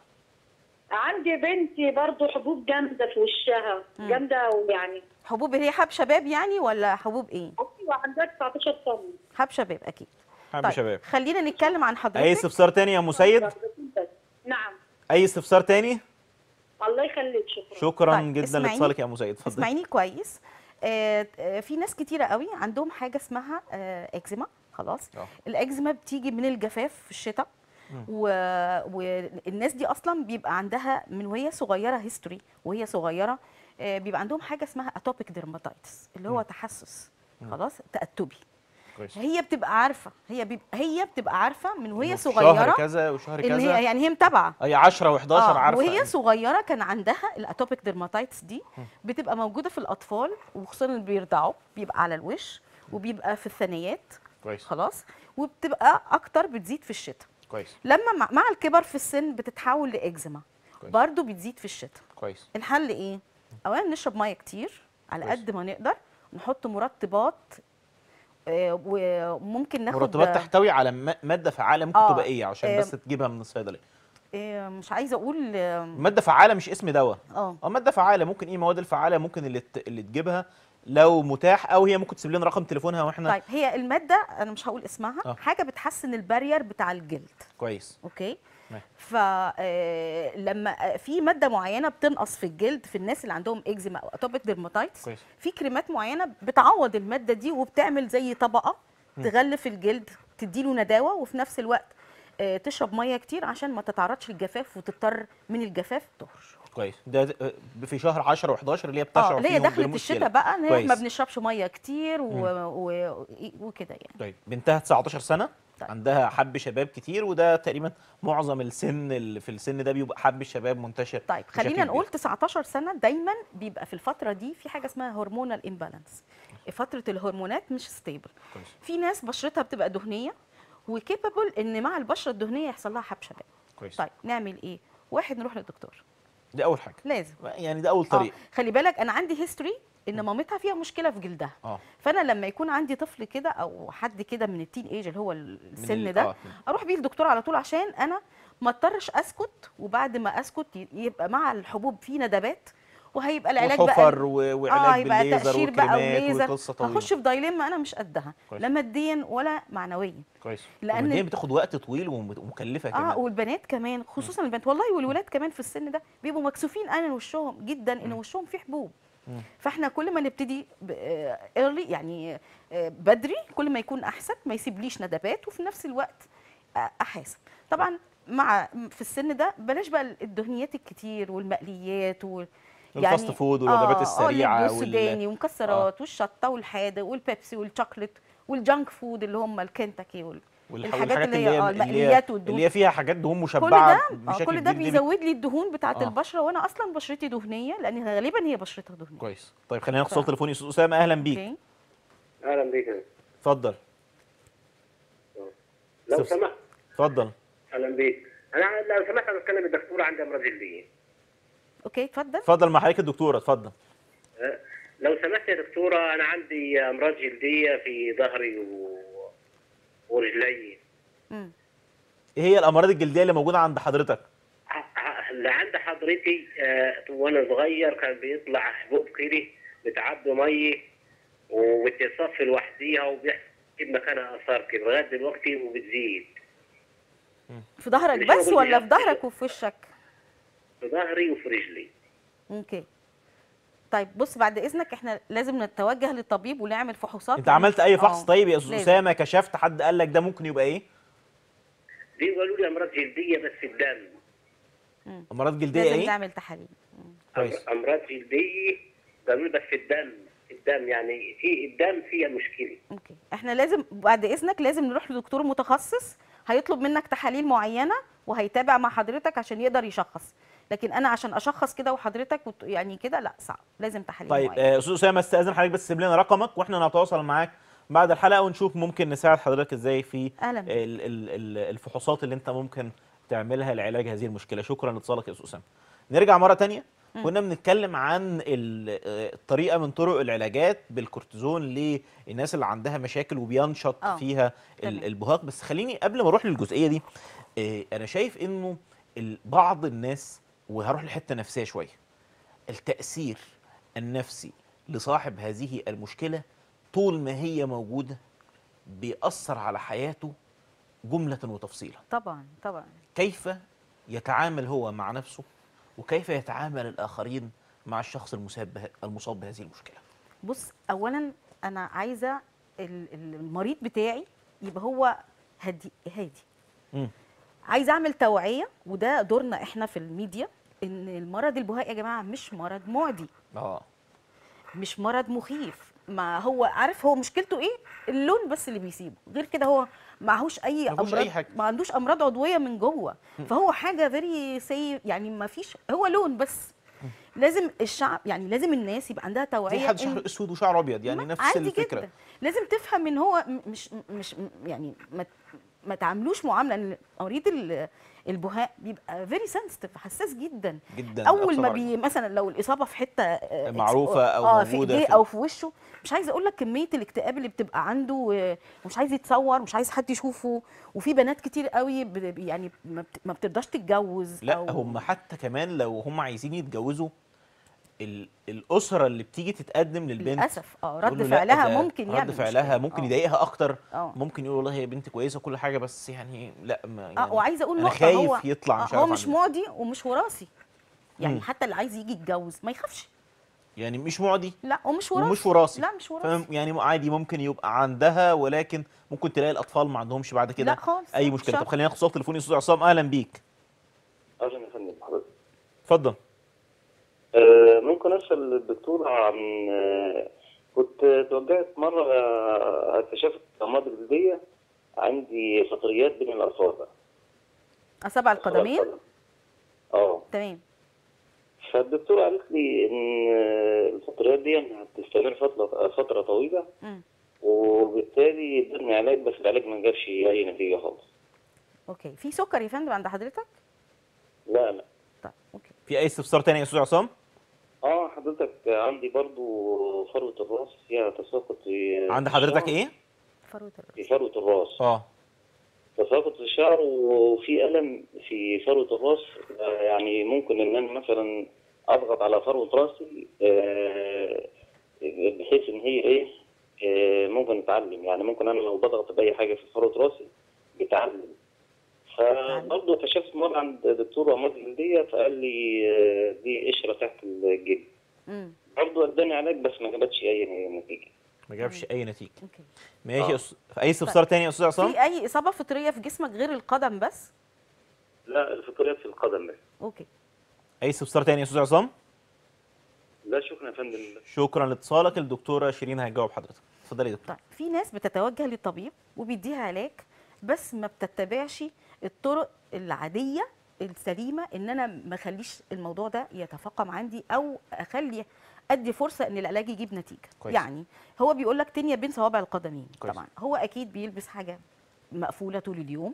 عندي بنتي برضو حبوب جامدة في وشها. جامدة ويعني حبوب اللي هي حب شباب يعني ولا حبوب إيه؟ أيوه عندها 19 سنة. حب شباب أكيد. حبيبي طيب شباب. خلينا نتكلم عن أي حضرتك استفسار تاني يا مسيد نعم. أي استفسار تاني؟ الله يخليك شكرا. شكرا طيب، جدا. لاتصالك يا مسيد اتفضل اسمعيني كويس. آه آه، في ناس كتيرة قوي عندهم حاجة اسمها آه إكزيما. خلاص. آه. الاكزيما بتيجي من الجفاف في الشتاء. و... والناس دي أصلا بيبقى عندها من وهي صغيرة history وهي صغيرة آه، بيبقى عندهم حاجة اسمها atopic dermatitis اللي هو تحسس. خلاص؟ تأتبي. كويس. هي بتبقى عارفة. هي بيبقى هي بتبقى عارفة من وهي في شهر صغيرة كذا وشهر كذا هي يعني هي متابعة. أي 10 و11 آه، عارفة وهي صغيرة كان عندها ال atopic dermatitis دي. بتبقى موجودة في الأطفال وخصوصا اللي بيرضعوا بيبقى على الوش وبيبقى في الثنيات كويس. خلاص؟ وبتبقى أكتر بتزيد في الشتاء. كويس. لما مع, الكبر في السن بتتحول لاكزيما. برضو بتزيد في الشتاء. كويس. الحل إيه؟ اولا نشرب مية كتير على كويس. قد ما نقدر. نحط مرطبات آه، وممكن ناخد مرطبات تحتوي على مادة فعالة ممكن آه، تبقى إيه عشان آه، بس تجيبها من الصيدلية؟ آه، مش عايزة أقول مادة فعالة مش اسم دواء. آه. مادة فعالة ممكن إيه؟ المواد الفعالة ممكن اللي اللي تجيبها لو متاح أو هي ممكن تسيب لنا رقم تليفونها وإحنا طيب هي المادة أنا مش هقول اسمها آه. حاجة بتحسن ال barrier بتاع الجلد. كويس. okay. فلما في مادة معينة بتنقص في الجلد في الناس اللي عندهم إكزيما أو atopic dermatitis في كريمات معينة بتعوض المادة دي وبتعمل زي طبقة تغلف الجلد تديله نداوة وفي نفس الوقت آه، تشرب مية كتير عشان ما تتعرضش للجفاف وتضطر من الجفاف تهرش. كويس. ده ده- في شهر 10 و11 اللي هي بتشعر آه اللي هي دخلت. الشتاء بقى إن هي. ما بنشربش مية كتير و... و... وكده يعني. طيب بنتها 19 سنة طيب. عندها حب شباب كتير وده تقريبا معظم السن اللي في السن ده بيبقى حب الشباب منتشر طيب خلينا. نقول 19 سنة دايما بيبقى في الفترة دي في حاجة اسمها hormonal imbalance فترة الهرمونات مش stable في ناس بشرتها بتبقى دهنية و capable إن مع البشرة الدهنية يحصل لها حب شباب. كويس. طيب نعمل إيه؟ واحد نروح للدكتور. دي أول حاجة. لازم. يعني ده أول آه طريق. خلي بالك أنا عندي history إن مامتها فيها مشكلة في جلدها. آه. فأنا لما يكون عندي طفل كده أو حد كده من ال teenage اللي هو السن ال- ده آه. أروح بيه الدكتور على طول عشان أنا ما اضطرش أسكت وبعد ما أسكت يبقى مع الحبوب في ندبات وهيبقى العلاج بقى وعلاج يبقى بالليزر بقى وليزر هخش في dilemma أنا مش قدها. لا ماديا ولا معنويا. كويس. لأن- لأن بتاخد وقت طويل وم- ومكلفة كمان. آه والبنات كمان خصوصا البنات. والله والولاد كمان في السن ده بيبقوا مكسوفين أنا وشهم جدا إن وشهم فيه حبوب. فإحنا كل ما نبتدي early يعني آه، بدري كل ما يكون أحسن ما يسيبليش ندبات وفي نفس الوقت آه، أحاسب. طبعا مع في السن ده بلاش بقى الدهنيات الكتير والمقليات وال ال fast food والوجبات السريعة وال... وال... السوداني والمكسرات والشطة والحادق والبيبسي والشوكليت وال junk food اللي هم الكنتاكي وال... والح- الحاجات والحاجات اللي هي آه، اللي هي المقليات والدهون. اللي هي فيها حاجات دهون كل مشبعه ده آه، بشكل كل ده بيزود لي الدهون بتاعة آه. البشرة وأنا أصلا بشرتي دهنية لأن غالبا هي بشرتها دهنية. كويس. طيب خلينا ناخد ف- صوت تليفوني. أستاذ أسامة أهلا بيك. أهلا بيك اتفضل. لو. سمحت. اتفضل. أهلا بيك. أنا لو سمحت أنا اتكلم الدكتوره عندي أمراض جلدية. okay اتفضل. اتفضل مع حضرتك الدكتورة اتفضل. لو سمحت يا دكتورة أنا عندي أمراض جلدية في ظهري و... ورجلي. إيه هي الأمراض الجلدية اللي موجودة عند حضرتك؟ اللي عند حضرتي آه، وأنا صغير كان بيطلع حبوب كده بتعبي ميه وبتصفي لوحديها وبيحصل مكانها آثار كده لغاية دلوقتي وبتزيد. في ظهرك بس ولا. في ظهرك وفي وشك؟ في ظهري وفي رجلي. okay. طيب بص بعد إذنك إحنا لازم نتوجه للطبيب ونعمل فحوصات. أنت عملت أي فحص؟ آه، طيب يا أستاذ لازم. أسامة كشفت حد قال لك ده ممكن يبقى إيه؟ دي قالوا لي أمراض جلدية بس الدم. أمراض جلدية لازم إيه؟ نعمل تحاليل. كويس. أمراض جلدية قالوا لي بس الدم. الدم يعني في الدم فيها مشكلة. okay. إحنا لازم بعد إذنك لازم نروح لدكتور متخصص هيطلب منك تحاليل معينة وهيتابع مع حضرتك عشان يقدر يشخص. لكن أنا عشان أشخص كده وحضرتك يعني كده لا صعب لازم تحاليل طيب آه، أستاذ أسامة استأذن حضرتك بس تسيب لنا رقمك وإحنا نتواصل معاك بعد الحلقة ونشوف ممكن نساعد حضرتك إزاي في ال- الفحوصات اللي أنت ممكن تعملها لعلاج هذه المشكلة. شكرا لاتصالك يا أستاذ أسامة. نرجع مرة تانية. كنا بنتكلم عن آه، الطريقة من طرق العلاجات بالكورتيزون للناس اللي عندها مشاكل وبينشط آه، فيها تمام. البهاق. بس خليني قبل ما أروح للجزئية دي آه، أنا شايف إنه بعض الناس وهروح لحتة نفسية شوية. التأثير النفسي لصاحب هذه المشكلة طول ما هي موجودة بيأثر على حياته جملة وتفصيلا. طبعا طبعا. كيف يتعامل هو مع نفسه وكيف يتعامل الآخرين مع الشخص المصاب المصاب بهذه المشكلة؟ بص اولا أنا عايزة ال- ال- المريض بتاعي يبقى هو هادي هادي. عايزه اعمل توعية وده دورنا إحنا في الميديا ان المرض البهاء يا جماعة مش مرض معدي. آه. مش مرض مخيف. ما هو عارف هو مشكلته إيه؟ اللون بس اللي بيسيبه. غير كده هو معهوش أي امراض أي حاجة. ما عندوش أمراض عضوية من جوه. فهو حاجة very si يعني ما فيش هو لون بس. لازم الشعب يعني لازم الناس يبقى عندها توعية زي حد شعره أسود وشعره أبيض يعني نفس عادي الفكرة. جدا. لازم تفهم إن هو مش مش يعني ما ما تعاملوش معاملة ان مريض ال- البهاق بيبقى very sensitive حساس جدا جدا أول ما. بي مثلا لو الإصابة في حتة آه، معروفة أو آه في موجودة إيديه في- أو في وشه مش عايزة أقول لك كمية الاكتئاب اللي بتبقى عنده آه، ومش عايز يتصور مش عايز حد يشوفه وفي بنات كتير قوي يعني ما بت- ما بترضاش تتجوز لا هم حتى كمان لو هم عايزين يتجوزوا الأسرة اللي بتيجي تتقدم للبنت للأسف. آه رد فعلها ممكن رد يعمل فعلها مشكلة. ممكن آه. يضايقها أكتر آه. ممكن يقول والله هي بنت كويسة كل حاجة بس يعني لا ما يعني آه وعايزة أقول نقطة خايف هو يطلع مش آه، هو مش إيه. معدي ومش وراثي. يعني مم. حتى اللي عايز يجي يتجوز ما يخافش. يعني مش معدي لا ومش وراثي. ومش وراثي. لا مش وراثي. فاهم؟ يعني عادي ممكن يبقى عندها ولكن ممكن تلاقي الأطفال ما عندهمش بعد كده. لا خالص أي مشكلة. طب خلينا ناخد صوت تليفوني أستاذ عصام أهلا بيك. أهلا يا فندم. حضرتك اتفضل. آه، ممكن أسأل الدكتور عن آه، كنت توجهت مرة آه، اكتشفت امراض جلديه عندي فطريات بين الأصابع. أصابع القدمين؟ آه. تمام. فالدكتور قالت لي إن الفطريات دي هتستمر فترة فترة طويلة. مم. وبالتالي ادتني علاج بس العلاج ما جابش أي نتيجة خالص. okay. في سكر يا فندم عند حضرتك؟ لا لا. طيب okay. في أي استفسار تاني يا أستاذ عصام؟ آه حضرتك عندي برضو فروة الرأس فيها تساقط في عند حضرتك. إيه؟ فروة الرأس. في فروة الرأس. آه. تساقط الشعر وفي ألم في فروة الرأس يعني ممكن إن أنا مثلا أضغط على فروة رأسي آه، بحيث إن هي إيه آه، ممكن تتعلم. يعني ممكن أنا لو بضغط بأي حاجة في فروة رأسي بتعلم. فبرضه اكتشفت مرة عند دكتور امراض جلديه فقال لي آه، دي قشرة تحت الجلد. برضه اداني علاج بس ما جابتش أي نتيجة. ما جابش أي نتيجة. okay. ماشي آه. أي استفسار تاني يا أستاذ عصام؟ في أي إصابة فطرية في جسمك غير القدم بس؟ لا الفطريات في القدم بس. okay. أي استفسار تاني يا أستاذ عصام؟ لا شكرا يا فندم. شكرا لاتصالك. الدكتورة شيرين هتجاوب حضرتك. اتفضلي يا دكتور. طيب في ناس بتتوجه للطبيب وبيديها علاج بس ما بتتبعش الطرق العادية السليمة إن أنا ما أخليش الموضوع ده يتفاقم عندي أو أخلي أدي فرصة إن العلاج يجيب نتيجة كويس. يعني هو بيقول لك تنية بين صوابع القدمين كويس. طبعا هو أكيد بيلبس حاجة مقفولة طول اليوم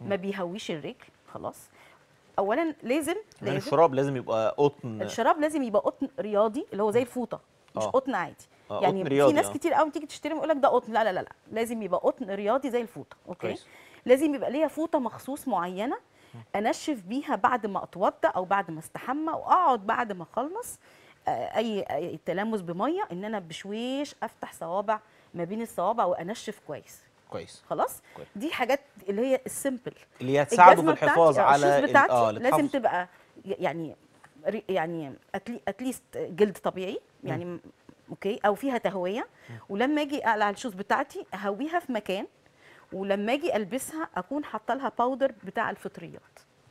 ما بيهويش الرجل خلاص اولا لازم كمان لازم الشراب لازم يبقى قطن الشراب لازم يبقى قطن رياضي اللي هو زي الفوطة مش آه. قطن عادي آه، يعني قطن في رياضي، ناس آه. كتير قوي تيجي تشتري يقول لك ده قطن لا لا لا لا لازم يبقى قطن رياضي زي الفوطة أوكي كويس. لازم يبقى ليا فوطة مخصوص معينة أنشف بيها بعد ما اتوضى أو بعد ما أستحمى وأقعد بعد ما أخلص آه، أي تلامس بمية إن أنا بشويش أفتح صوابع ما بين الصوابع وأنشف كويس. كويس. خلاص؟ كويس. دي حاجات اللي هي ال simple اللي هي تساعده في الحفاظ على بتاعتي آه لازم الحذاء تبقى يعني يعني at least جلد طبيعي يعني م- okay أو فيها تهوية. ولما أجي أقلع ال shoes بتاعتي أهويها في مكان ولما أجي ألبسها أكون حاطة لها powder بتاع الفطريات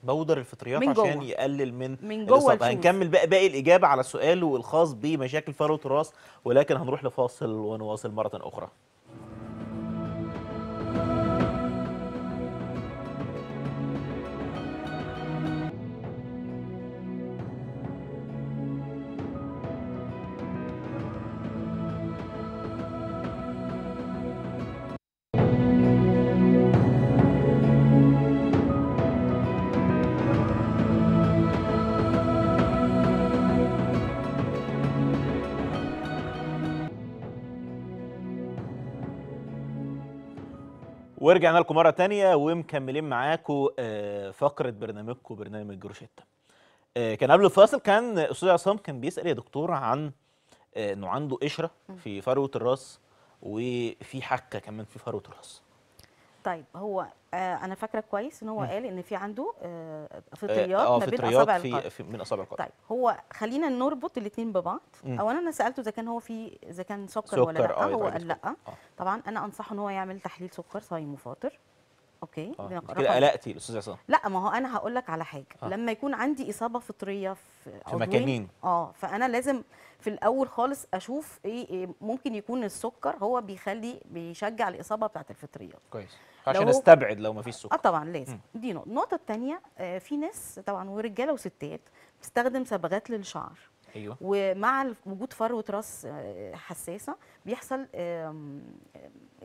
بودر الفطريات من عشان جوه. يقلل من من جوه. الشوز. هنكمل بقى باقي الإجابة على سؤاله الخاص بمشاكل فروه الراس ولكن هنروح لفاصل ونواصل مرة أخرى ورجعنا لكم مرة تانية ومكملين معاكم آه، فقرة برنامجكم برنامج جروشيتا. آه، كان قبل الفاصل كان أستاذ عصام كان بيسأل يا دكتور عن آه، إنه عنده قشرة في فروة الراس وفي حكة كمان في فروة الراس. طيب هو آه أنا فاكرة كويس إن هو. قال إن في عنده آه آه، فطريات آه ما بين أصابع في, في من أصابع القدم طيب هو خلينا نربط الاثنين ببعض مم. اولا أنا سألته إذا كان هو في إذا كان سكر, ولا سكر، لأ آه، هو قال. لأ آه. طبعا أنا أنصحه إن هو يعمل تحليل سكر صايم وفاطر أوكي رقم كده قلقتي الأستاذ عصام لأ ما هو أنا هقول لك على حاجة آه. آه. لما يكون عندي إصابة فطرية في عضوين مكانين. آه فأنا لازم في الأول خالص أشوف إيه, إيه ممكن يكون السكر هو بيخلي بيشجع الإصابة بتاعت الفطريات كويس عشان لو- نستبعد لو ما فيش آه سكر طبعا لازم. دي نقطة. النقطة الثانية آه في ناس طبعا ورجالة وستات بتستخدم صبغات للشعر. أيوه. ومع وجود فروه راس آه، حساسة بيحصل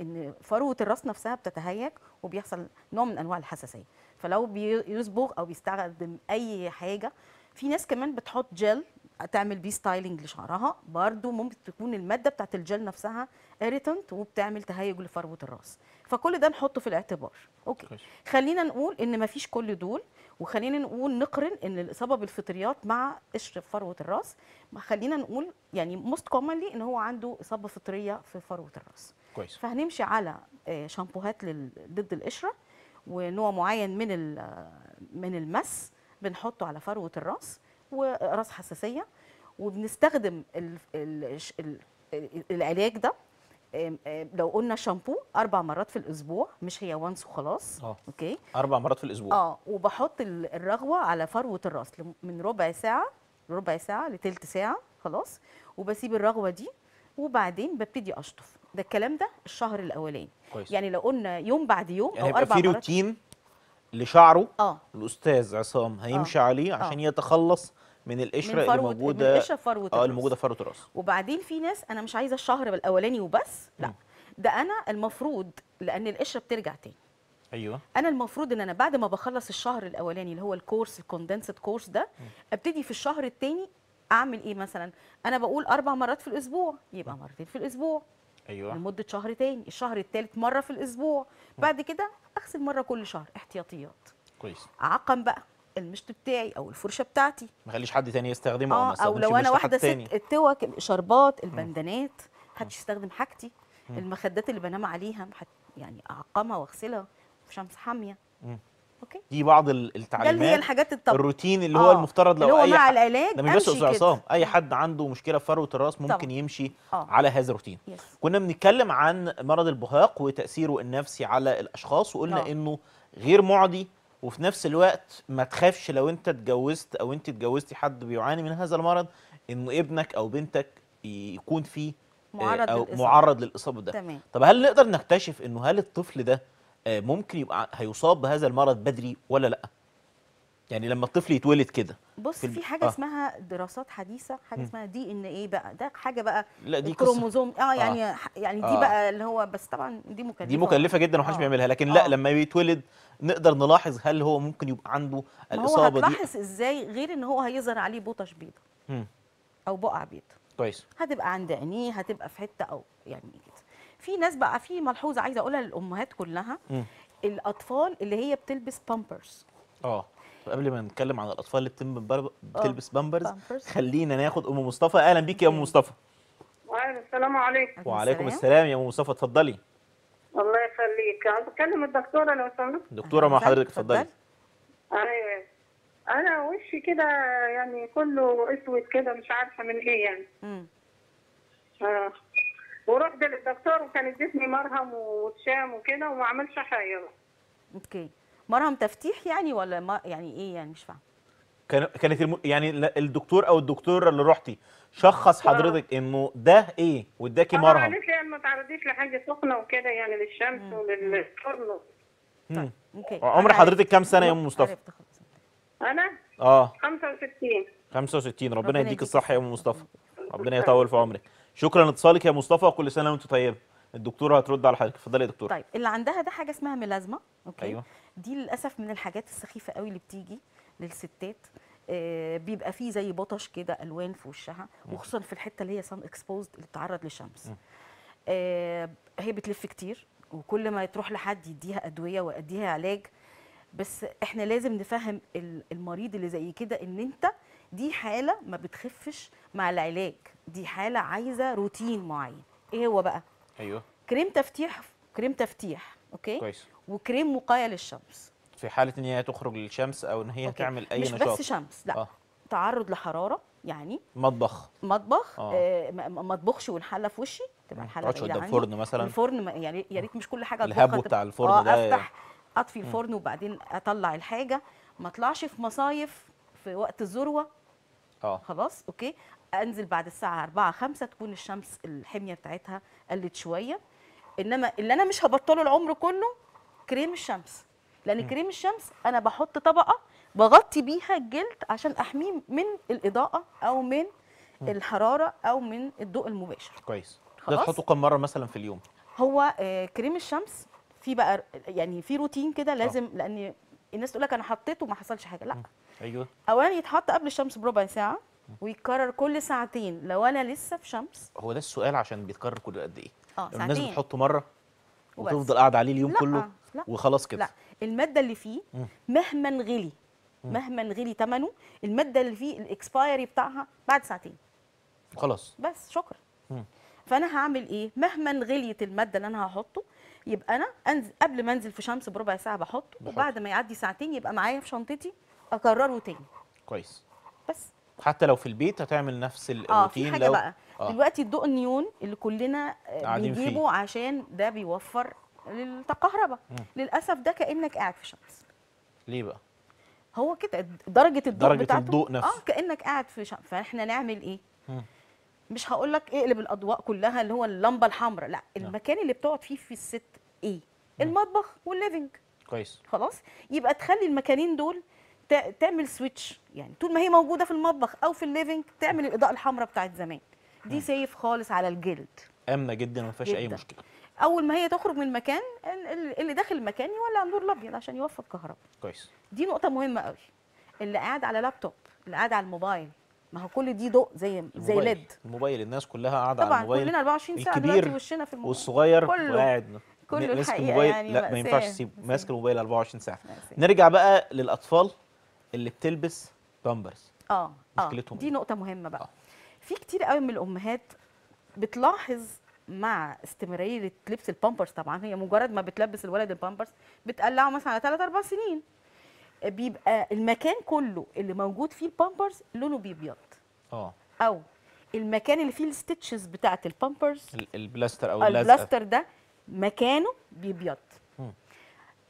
إن فروه الراس نفسها بتتهيج وبيحصل نوع من أنواع الحساسية. فلو بيصبغ أو بيستخدم أي حاجة في ناس كمان بتحط جل تعمل بيه styling لشعرها. برضو ممكن تكون المادة بتاعت الجل نفسها irritant وبتعمل تهيج لفروه الرأس. فكل ده نحطه في الاعتبار. okay. كويس. خلينا نقول إن مفيش كل دول وخلينا نقول نقرن إن الاصابه بالفطريات مع قشر فروه الرأس. خلينا نقول يعني most commonly إن هو عنده إصابة فطرية في فروه الرأس. كويس. فهنمشي على آه، شامبوهات ضد القشرة ونوع معين من من المس بنحطه على فروه الرأس وراس حساسية. وبنستخدم ال ال ال العلاج ده لو قلنا شامبو أربع مرات في الأسبوع مش هي once وخلاص. آه. okay؟ أربع مرات في الأسبوع. آه وبحط ال- الرغوة على فروة الراس من ربع ساعة ربع ساعة لتلت ساعة خلاص. وبسيب الرغوة دي وبعدين ببتدي أشطف. ده الكلام ده الشهر الأولاني. كويس. يعني لو قلنا يوم بعد يوم يعني أو أربع في مرات. روتين لشعره آه. الأستاذ عصام هيمشي آه. عليه آه. عشان يتخلص من القشرة اللي موجوده من القشرة فروة آه اللي الراس. موجودة في فروة الراس وبعدين في ناس أنا مش عايزة الشهر الأولاني وبس لا. مم. ده أنا المفروض لأن القشرة بترجع تاني. أيوه. أنا المفروض إن أنا بعد ما بخلص الشهر الأولاني اللي هو ال course ال condensed course ده أبتدي في الشهر الثاني أعمل إيه مثلا؟ أنا بقول أربع مرات في الأسبوع يبقى مرتين في الأسبوع. أيوه. لمدة شهر تاني الشهر الثالث مرة في الأسبوع. بعد كده أغسل مرة كل شهر احتياطيات. كويس. اعقم بقى. المشط بتاعي أو الفرشة بتاعتي. ما خليش حد تاني يستخدمه آه أو يستخدمش لو أنا واحدة ست. التوك الإيشاربات البندانات محدش يستخدم حاجتي. المخدات اللي بنام عليها يعني أعقمها وأغسلها في شمس حامية. okay؟ دي بعض ال- ده اللي هي التعليمات الحاجات الطب. الروتين اللي هو آه، المفترض لو اللي هو أي مع حد العلاج ده مش بس. عصام. أي حد عنده مشكلة في فروة الرأس ممكن طبعا. يمشي آه. على هذا الروتين. yes كنا بنتكلم عن مرض البهاق وتأثيره النفسي على الأشخاص وقلنا آه. إنه غير معدي وفي نفس الوقت ما تخافش لو انت اتجوزت أو انت اتجوزتي حد بيعاني من هذا المرض انه ابنك أو بنتك يكون فيه آه، معرض أو للإصابة. معرض للإصابة ده. تمام. طب هل نقدر نكتشف إنه هل الطفل ده آه، ممكن يبقى هيصاب بهذا المرض بدري ولا لأ؟ يعني لما الطفل يتولد كده بص في في حاجة آه. اسمها دراسات حديثة حاجة. اسمها دي إن إيه بقى ده حاجة بقى لا دي قصة الكروموزوم آه يعني يعني دي آه. بقى اللي هو بس طبعا دي مكلفة دي مكلفة جدا ومحدش آه. بيعملها لكن لا آه. لما بيتولد نقدر نلاحظ هل هو ممكن يبقى عنده هو الإصابة دي هتلاحظ إزاي غير إن هو هيظهر عليه patches بيضه. أو بقع بيضه كويس هتبقى عند عينيه هتبقى في حتة أو يعني كده في ناس بقى في ملحوظة عايزة أقولها للأمهات كلها مم. الأطفال اللي هي بتلبس بامبرز آه قبل ما نتكلم عن الأطفال اللي بتم بر- بتلبس بامبرز. خلينا ناخد أم مصطفى. أهلا بيك يا أم مصطفى. السلام عليكم. وعليكم السلام يا أم مصطفى اتفضلي. الله يخليك. عايز اكلم الدكتورة لو سمحت دكتورة مع حضرتك اتفضلي. أيوه. أنا وشي كده يعني كله أسود كده مش عارفة من إيه يعني. مم. آه. ورحت للدكتور وكان ادتني مرهم وشام وكده وما عملش حاجة أوكي. مرهم تفتيح يعني ولا ما يعني إيه يعني؟ مش فاهمة. كان كانت الم... يعني الدكتور أو الدكتورة اللي رحتي شخص آه. حضرتك إنه ده إيه وإداكي آه، مرهم؟ قالت لي ما تعرضيش لحاجة سخنة وكده يعني للشمس وللفرن مم. أوكي. عمر حضرتك. كام سنة يا أم مصطفى. أنا؟ آه. 65 65 ربنا, ربنا يديك يديك الصحة يا أم مصطفى. ربنا يطول في عمرك. شكرا لاتصالك يا مصطفى وكل سنة وأنت طيبة. الدكتورة هترد على حضرتك. اتفضلي يا دكتورة. طيب اللي عندها ده حاجة اسمها melasma okay؟ أيوة. دي للأسف من الحاجات السخيفة قوي اللي بتيجي للستات. آه بيبقى فيه زي patches كده ألوان في وشها وخصوصا في الحتة اللي هي sun exposed اللي بتتعرض للشمس آه هي بتلف كتير وكل ما تروح لحد يديها أدوية ويديها علاج. بس إحنا لازم نفهم ال- المريض اللي زي كده إن أنت دي حالة ما بتخفش مع العلاج. دي حالة عايزة روتين معين. إيه هو بقى؟ أيوه. كريم تفتيح كريم تفتيح. okay؟ كويس. وكريم وقايه للشمس في حالة إن هي تخرج للشمس أو إن هي okay. تعمل أي مش نشاط. بس شمس لأ. آه. تعرض لحرارة يعني مطبخ. مطبخ آه. آه. ما اطبخش والحله في وشي تبقى الحله بعيده قدام عني. فرن مثلا. الفرن يعني يا ريت مش كل حاجة الهبو بتاع الفرن آه ده. أفتح أطفي الفرن وبعدين أطلع الحاجة. ما أطلعش في مصايف في وقت الذروة. آه. خلاص okay. أنزل بعد الساعة 4 5 تكون الشمس الحمية بتاعتها قلت شوية. إنما اللي أنا مش هبطله العمر كله كريم الشمس. لأن كريم الشمس أنا بحط طبقة بغطي بيها الجلد عشان أحميه من الإضاءة أو من الحرارة أو من الضوء المباشر. كويس. ده. تحطه كم مرة مثلا في اليوم؟ هو آه، كريم الشمس في بقى يعني في روتين كده لازم لأن الناس تقول لك أنا حطيته وما حصلش حاجة. لأ. أيوه. اولا يتحط قبل الشمس بربع ساعة ويتكرر كل ساعتين لو أنا لسه في شمس. هو ده السؤال عشان بيتكرر كل قد إيه؟ آه الناس ساعتين. بتحطه مرة وبس. وتفضل قاعدة عليه اليوم لا، كله لا. وخلاص كده. لا. المادة اللي فيه. مهما غلي مهما غلي ثمنه المادة اللي فيه الإكسبايري بتاعها بعد ساعتين. خلاص. بس شكرا. فأنا هعمل إيه؟ مهما غليت المادة اللي أنا هحطه يبقى أنا انزل قبل ما أنزل في شمس بربع ساعة بحطه بحط. وبعد ما يعدي ساعتين يبقى معايا في شنطتي أكرره تاني. كويس. بس. حتى لو في البيت هتعمل نفس آه في الروتين حاجة لو بقى. آه. دلوقتي الضوء النيون اللي كلنا آه، قاعدين فيه. بنجيبه عشان ده بيوفر الكهرباء للأسف ده كأنك قاعد في شمس. ليه بقى؟ هو كده درجة الضوء درجة بتاعته؟ الضوء نفسه. آه كأنك قاعد في شمس. فإحنا نعمل إيه؟ مم. مش هقول لك اقلب الأضواء كلها اللي هو اللمبة الحمراء لا. المكان اللي بتقعد فيه في الست إيه المطبخ وال living كويس. خلاص؟ يبقى تخلي المكانين دول تع- تعمل switch يعني طول ما هي موجودة في المطبخ أو في ال living تعمل الإضاءة الحمراء بتاعت زمان. دي safe خالص على الجلد آمنة جدا وما فيهاش أي. مشكلة أول ما هي تخرج من المكان ال- ال- اللي داخل المكان يولع النور الأبيض عشان يوفر كهرباء كويس دي نقطة مهمة قوي اللي قاعد على لابتوب اللي قاعد على الموبايل ما هو كل دي ضوء زي زي الموبايل. LED الموبايل الناس كلها قاعدة على طبعا الموبايل كلنا 24 ساعة دلوقتي وشنا في الموبايل والصغير كله. وقاعد كله ماسك الموبايل يعني لا ما ينفعش مأساة. تسيب مأساة. ماسك الموبايل 24 ساعة. نرجع بقى للأطفال اللي بتلبس بامبرز آه آه مشكلتهم دي إيه؟ نقطة مهمة بقى آه. في كتير قوي من الأمهات بتلاحظ مع استمرارية لبس البامبرز طبعا. هي مجرد ما بتلبس الولد البامبرز بتقلعه مثلا على 3 4 سنين. بيبقى المكان كله اللي موجود فيه البامبرز لونه بيبيض. آه. أو المكان اللي فيه ال stitches بتاعة البامبرز ال- البلاستر أو اللزقة. البلاستر ده مكانه بيبيض.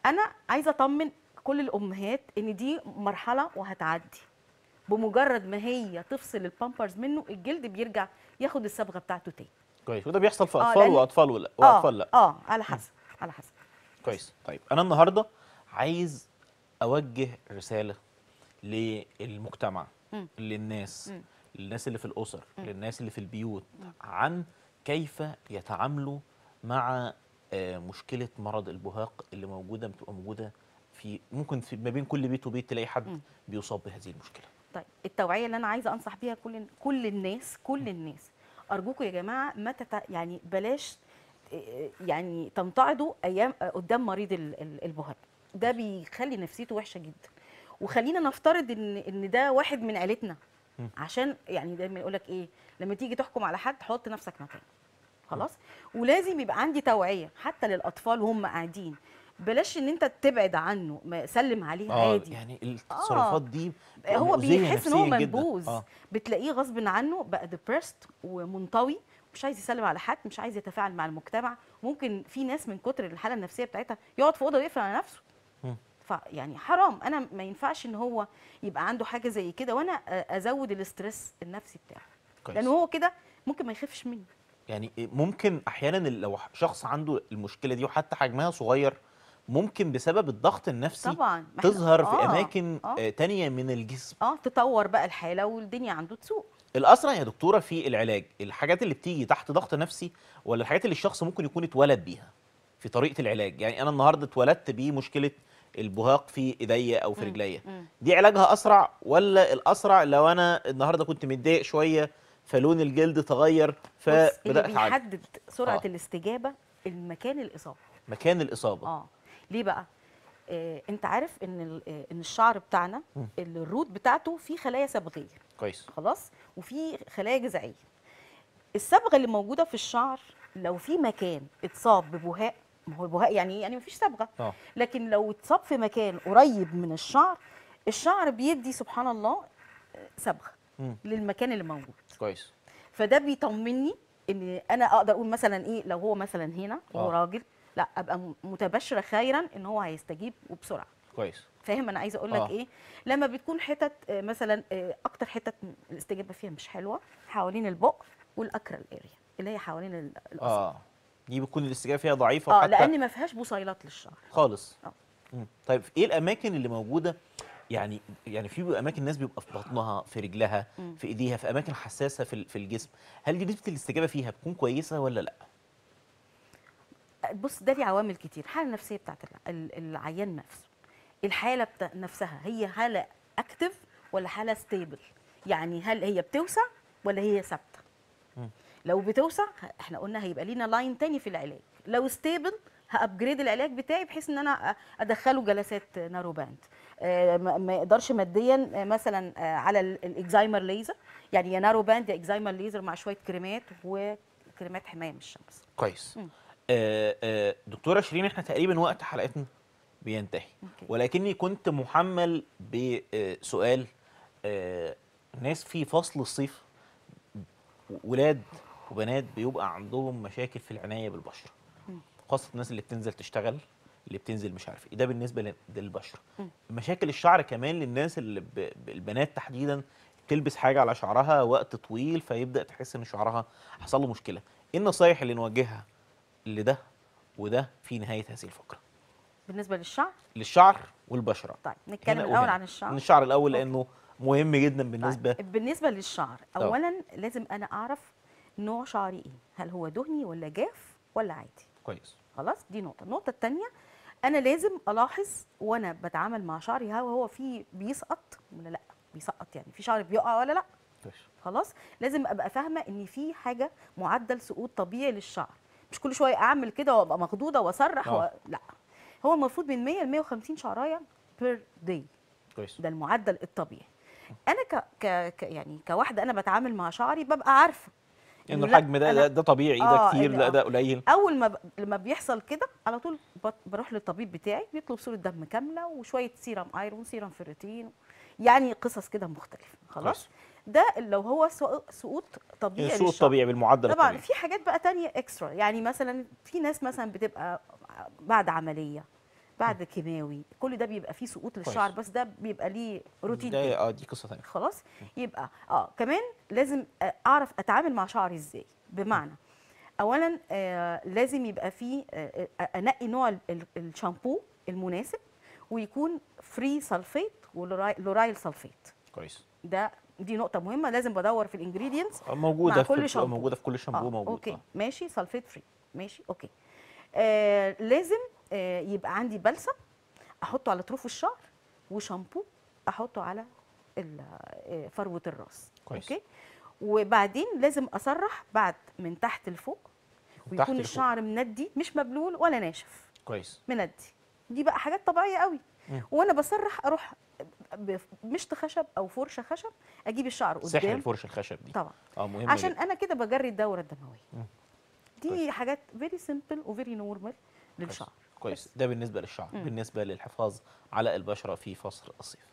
أنا عايزة أطمن كل الأمهات إن دي مرحلة وهتعدي. بمجرد ما هي تفصل البامبرز منه الجلد بيرجع ياخد الصبغة بتاعته تاني. كويس. وده بيحصل في آه، أطفال لأن- وأطفال ولا وأطفال لا. آه على حسب على حسب. كويس. طيب أنا النهارده عايز أوجه رسالة للمجتمع مم. للناس مم. للناس اللي في الأسر للناس اللي في البيوت عن كيف يتعاملوا مع آه، مشكلة مرض البهاق اللي موجودة بتبقى موجودة في ممكن في ما بين كل بيت وبيت تلاقي حد. بيصاب بهذه المشكلة. طيب التوعية اللي أنا عايزة أنصح بيها كل كل الناس كل الناس ارجوكم يا جماعة ما تت... يعني بلاش يعني تمتعضوا أيام قدام مريض ال- ال- البهاق ده بيخلي نفسيته وحشة جدا. وخلينا نفترض إن إن ده واحد من عيلتنا. عشان يعني دايما يقول لك إيه لما تيجي تحكم على حد حط نفسك مكانه. خلاص؟ ولازم يبقى عندي توعية حتى للأطفال وهم قاعدين. بلاش إن أنت تبعد عنه ما سلم عليه آه عادي. يعني التصرفات دي بتبقى هو بيحس إن هو. منبوذ. آه. بتلاقيه غصب عنه بقى ديبرست ومنطوي مش عايز يسلم على حد مش عايز يتفاعل مع المجتمع. ممكن في ناس من كتر الحالة النفسية بتاعتها يقعد في أوضة ويقفل على نفسه. فيعني حرام. أنا ما ينفعش إن هو يبقى عنده حاجة زي كده وأنا أزود الاسترس النفسي بتاعه لأن هو كده ممكن ما يخفش مني. يعني ممكن أحيانا لو شخص عنده المشكلة دي وحتى حجمها صغير ممكن بسبب الضغط النفسي طبعا. تظهر في آه، أماكن آه. آه، تانية من الجسم. آه تطور بقى الحاله والدنيا عنده تسوق. الأسرع يا دكتورة في العلاج الحاجات اللي بتيجي تحت ضغط نفسي ولا الحاجات اللي الشخص ممكن يكون اتولد بيها في طريقة العلاج؟ يعني أنا النهارده اتولدت بمشكله البهاق في إيديا أو في رجليا. دي علاجها أسرع ولا الأسرع لو أنا النهارده كنت متضايق شوية فلون الجلد تغير اللي فبدأت اعالج بيحدد سرعة آه. الاستجابة المكان الإصابة. مكان الإصابة. آه. ليه بقى؟ آه انت عارف ان آه، ان الشعر بتاعنا. الروت بتاعته فيه خلايا صبغيه كويس. خلاص؟ وفي خلايا جذعية. الصبغه اللي موجودة في الشعر لو في مكان اتصاب ببهاق ما هو البهاق يعني إيه؟ يعني مفيش صبغه آه. لكن لو اتصاب في مكان قريب من الشعر الشعر بيدي سبحان الله آه، صبغه مم. للمكان اللي موجود. كويس. فده بيطمني إن أنا أقدر أقول مثلا إيه لو هو مثلا هنا وهو آه. راجل لا أبقى متبشره خيرا إن هو هيستجيب وبسرعة. كويس. فاهم؟ أنا عايزة أقول لك آه. إيه؟ لما بتكون حتت آه، مثلا آه، أكتر حتت الاستجابة فيها مش حلوة حوالين البق وال acral area اللي هي حوالين ال- القصر آه. دي بتكون الاستجابة فيها ضعيفة آه لأن ما فيهاش بصيلات للشعر. خالص. مم. طيب إيه الأماكن اللي موجودة؟ يعني يعني في أماكن الناس بيبقى في بطنها في رجلها. في إيديها في أماكن حساسة في في الجسم. هل دي نسبة الاستجابة فيها بتكون كويسة ولا لأ؟ بص ده ليه عوامل كتير. الحالة النفسية بتاعت الع- ال- العيان نفسه. الحالة بتا... نفسها هي حالة active ولا حالة stable يعني هل هي بتوسع ولا هي ثابتة. لو بتوسع إحنا قلنا هيبقى لينا line تاني في العلاج. لو stable ه upgrade العلاج بتاعي بحيث إن أنا أدخله جلسات narrow band آه، ما ما يقدرش ماديا آه، مثلا آه، على ال- ال excimer laser يعني يا narrow band يا excimer laser مع شوية كريمات وكريمات حماية من الشمس. كويس. آه آه دكتورة شيرين إحنا تقريبا وقت حلقتنا بينتهي. ولكني كنت محمل بسؤال آه ناس في فصل الصيف ولاد وبنات بيبقى عندهم مشاكل في العناية بالبشرة. خاصة الناس اللي بتنزل تشتغل اللي بتنزل مش عارف إيه ده بالنسبة لل- للبشرة. مشاكل الشعر كمان للناس اللي. ب- البنات تحديدا تلبس حاجة على شعرها وقت طويل فيبدأ تحس إن شعرها حصل له مشكلة إيه النصايح اللي نوجهها لده وده في نهاية هذه الفقرة. بالنسبة للشعر؟ للشعر والبشرة. طيب نتكلم الأول وهنا. عن الشعر. من الشعر الأول أوكي. لأنه مهم جدا بالنسبة طيب. بالنسبة للشعر. اولا لازم أنا أعرف نوع شعري إيه. هل هو دهني ولا جاف ولا عادي؟ كويس. خلاص دي نقطة. النقطة الثانية أنا لازم ألاحظ وأنا بتعامل مع شعري هل هو فيه بيسقط ولا لأ؟ بيسقط يعني في شعر بيقع ولا لأ؟ خلاص لازم أبقى فاهمة إن في حاجة معدل سقوط طبيعي للشعر. مش كل شوية أعمل كده وأبقى مخضوضة واسرح و... آه. لأ هو المفروض من 100 ل 150 شعراية per day كويس ده المعدل الطبيعي أنا ك... ك... ك يعني كواحدة أنا بتعامل مع شعري ببقى عارفة انه الحجم ده أنا- ده, ده طبيعي ده آه، كتير إن- لا آه. ده قليل أول ما ب... لما بيحصل كده على طول. بروح للطبيب بتاعي بيطلب صورة دم كاملة وشوية serum iron serum ferritin يعني قصص كده مختلفة خلاص كويس. ده لو هو سقو- سقوط طبيعي للشعر. الطبيعي بالمعدل طبعا الطبيعي. في حاجات بقى تانية اكسترا يعني مثلا في ناس مثلا بتبقى بعد عملية بعد كيماوي كل ده بيبقى فيه سقوط. للشعر بس ده بيبقى ليه روتين. ده آه دي قصة ثانية خلاص؟ يبقى آه كمان لازم آه، أعرف أتعامل مع شعري إزاي. بمعنى اولا آه لازم يبقى فيه آه آه، أنقي نوع ال- ال- الشامبو المناسب ويكون free sulfate و lauryl sulfate كويس. ده دي نقطة مهمة لازم بدور في ال ingredients آه، موجودة مع في كل شامبو. موجودة في كل شامبو آه موجود okay. آه. ماشي sulfate free ماشي okay. آه لازم آه يبقى عندي بلسم أحطه على طرف الشعر وشامبو أحطه على آه، فروة الراس. كويس. okay؟ وبعدين لازم اسرح بعد من تحت لفوق تحت ويكون لفوق. الشعر مندي مش مبلول ولا ناشف. كويس. مندي دي بقى حاجات طبيعية قوي. وأنا بسرح أروح بمشط خشب أو فرشة خشب أجيب الشعر سحر قدام الفرشة الخشب دي. طبعا. آه مهم عشان جداً. أنا كده بجري الدورة الدموية. دي كويس. حاجات very simple و very normal للشعر. كويس. ده بالنسبة للشعر. مم. بالنسبة للحفاظ على البشرة في فصل الصيف.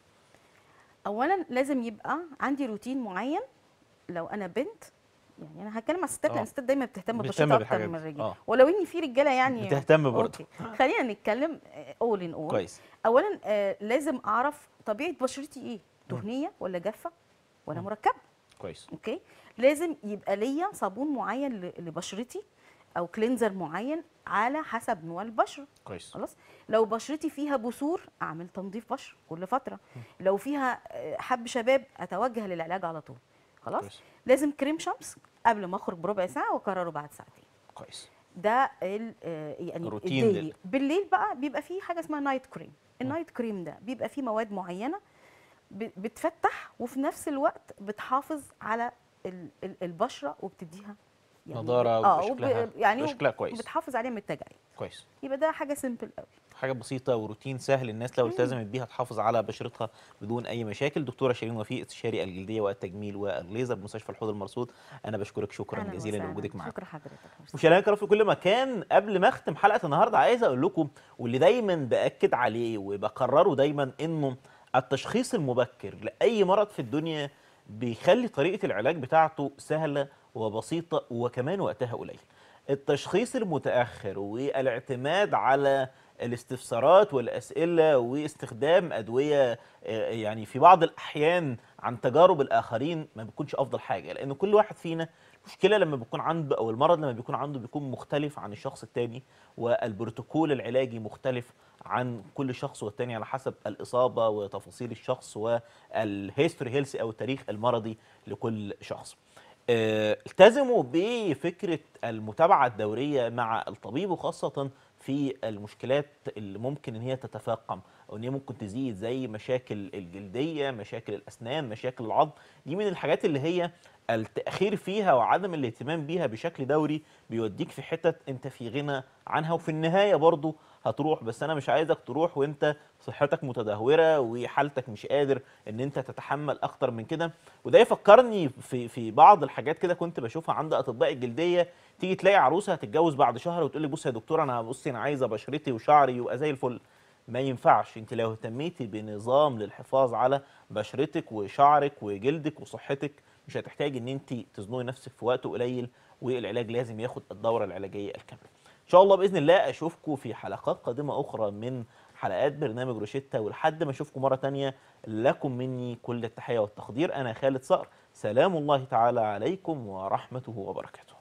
اولا لازم يبقى عندي روتين معين. لو أنا بنت يعني أنا هتكلم على الستات آه. لأن الستات دايما بتهتم بالبشره أكتر من. الرجال آه. ولو إن في رجالة يعني بتهتم برضه. خلينا نتكلم all in all كويس. اولا آه، لازم أعرف طبيعة بشرتي إيه؟ دهنية ولا جافة ولا. مركبة؟ كويس. okay. لازم يبقى ليا صابون معين لبشرتي أو cleanser معين على حسب نوع البشرة. كويس. خلاص؟ لو بشرتي فيها بثور أعمل تنظيف بشره كل فترة. لو فيها آه، حب شباب أتوجه للعلاج على طول. خلاص؟ كويس. لازم كريم شمس قبل ما أخرج بربع ساعة وأكرره بعد ساعتين. كويس. ده ال آه، يعني روتين ال daily. لل- بالليل بقى بيبقى فيه حاجة اسمها night cream ال night cream ده بيبقى فيه مواد معينة بتفتح وفي نفس الوقت بتحافظ على ال- ال- البشرة وبتديها نضارة آه وشكلها- وب- يعني وشكلها كويس. بتحافظ عليها من التجاعيد. كويس يبقى ده حاجة simple قوي حاجة بسيطة وروتين سهل الناس لو. التزمت بيها تحافظ على بشرتها بدون أي مشاكل دكتورة شيرين وفيق استشاري الجلدية والتجميل والليزر بمستشفى الحوض المرصود أنا بشكرك شكرا أهلاً جزيلا. لوجودك معانا شكرا حضرتك مشاهدينا الكرام في كل مكان قبل ما أختم حلقة النهارده عايز أقول لكم واللي دايما بأكد عليه وبكرره دايما إنه التشخيص المبكر لأي مرض في الدنيا بيخلي طريقة العلاج بتاعته سهلة وبسيطة وكمان وقتها قليل. التشخيص المتأخر والاعتماد على الاستفسارات والأسئلة واستخدام أدوية آه، يعني في بعض الأحيان عن تجارب الآخرين ما بيكونش أفضل حاجة لأن كل واحد فينا المشكلة لما بيكون عنده أو المرض لما بيكون عنده بيكون مختلف عن الشخص التاني والبروتوكول العلاجي مختلف عن كل شخص والتاني على حسب الإصابة وتفاصيل الشخص وال history health أو التاريخ المرضي لكل شخص. آه، التزموا بفكرة المتابعة الدورية مع الطبيب وخاصة في المشكلات اللي ممكن إن هي تتفاقم أو ان هي ممكن تزيد زي مشاكل الجلدية، مشاكل الأسنان، مشاكل العظم، دي من الحاجات اللي هي التأخير فيها وعدم الاهتمام بيها بشكل دوري بيوديك في حتت أنت في غنى عنها. وفي النهاية برضو هتروح بس أنا مش عايزك تروح وأنت صحتك متدهورة وحالتك مش قادر إن أنت تتحمل أكتر من كده. وده يفكرني في في بعض الحاجات كده كنت بشوفها عند أطباء الجلدية. تيجي تلاقي عروسة هتتجوز بعد شهر وتقول لي بصي يا دكتور أنا بصي أنا عايزة بشرتي وشعري يبقى زي الفل. ما ينفعش. أنت لو اهتميتي بنظام للحفاظ على بشرتك وشعرك وجلدك وصحتك مش هتحتاج إن أنت تزنقي نفسك في وقت قليل والعلاج لازم ياخد الدورة العلاجية الكاملة. إن شاء الله بإذن الله أشوفكم في حلقات قادمة أخرى من حلقات برنامج روشيتا ولحد ما أشوفكم مرة تانية لكم مني كل التحية والتقدير. أنا خالد صقر. سلام الله تعالى عليكم ورحمته وبركاته.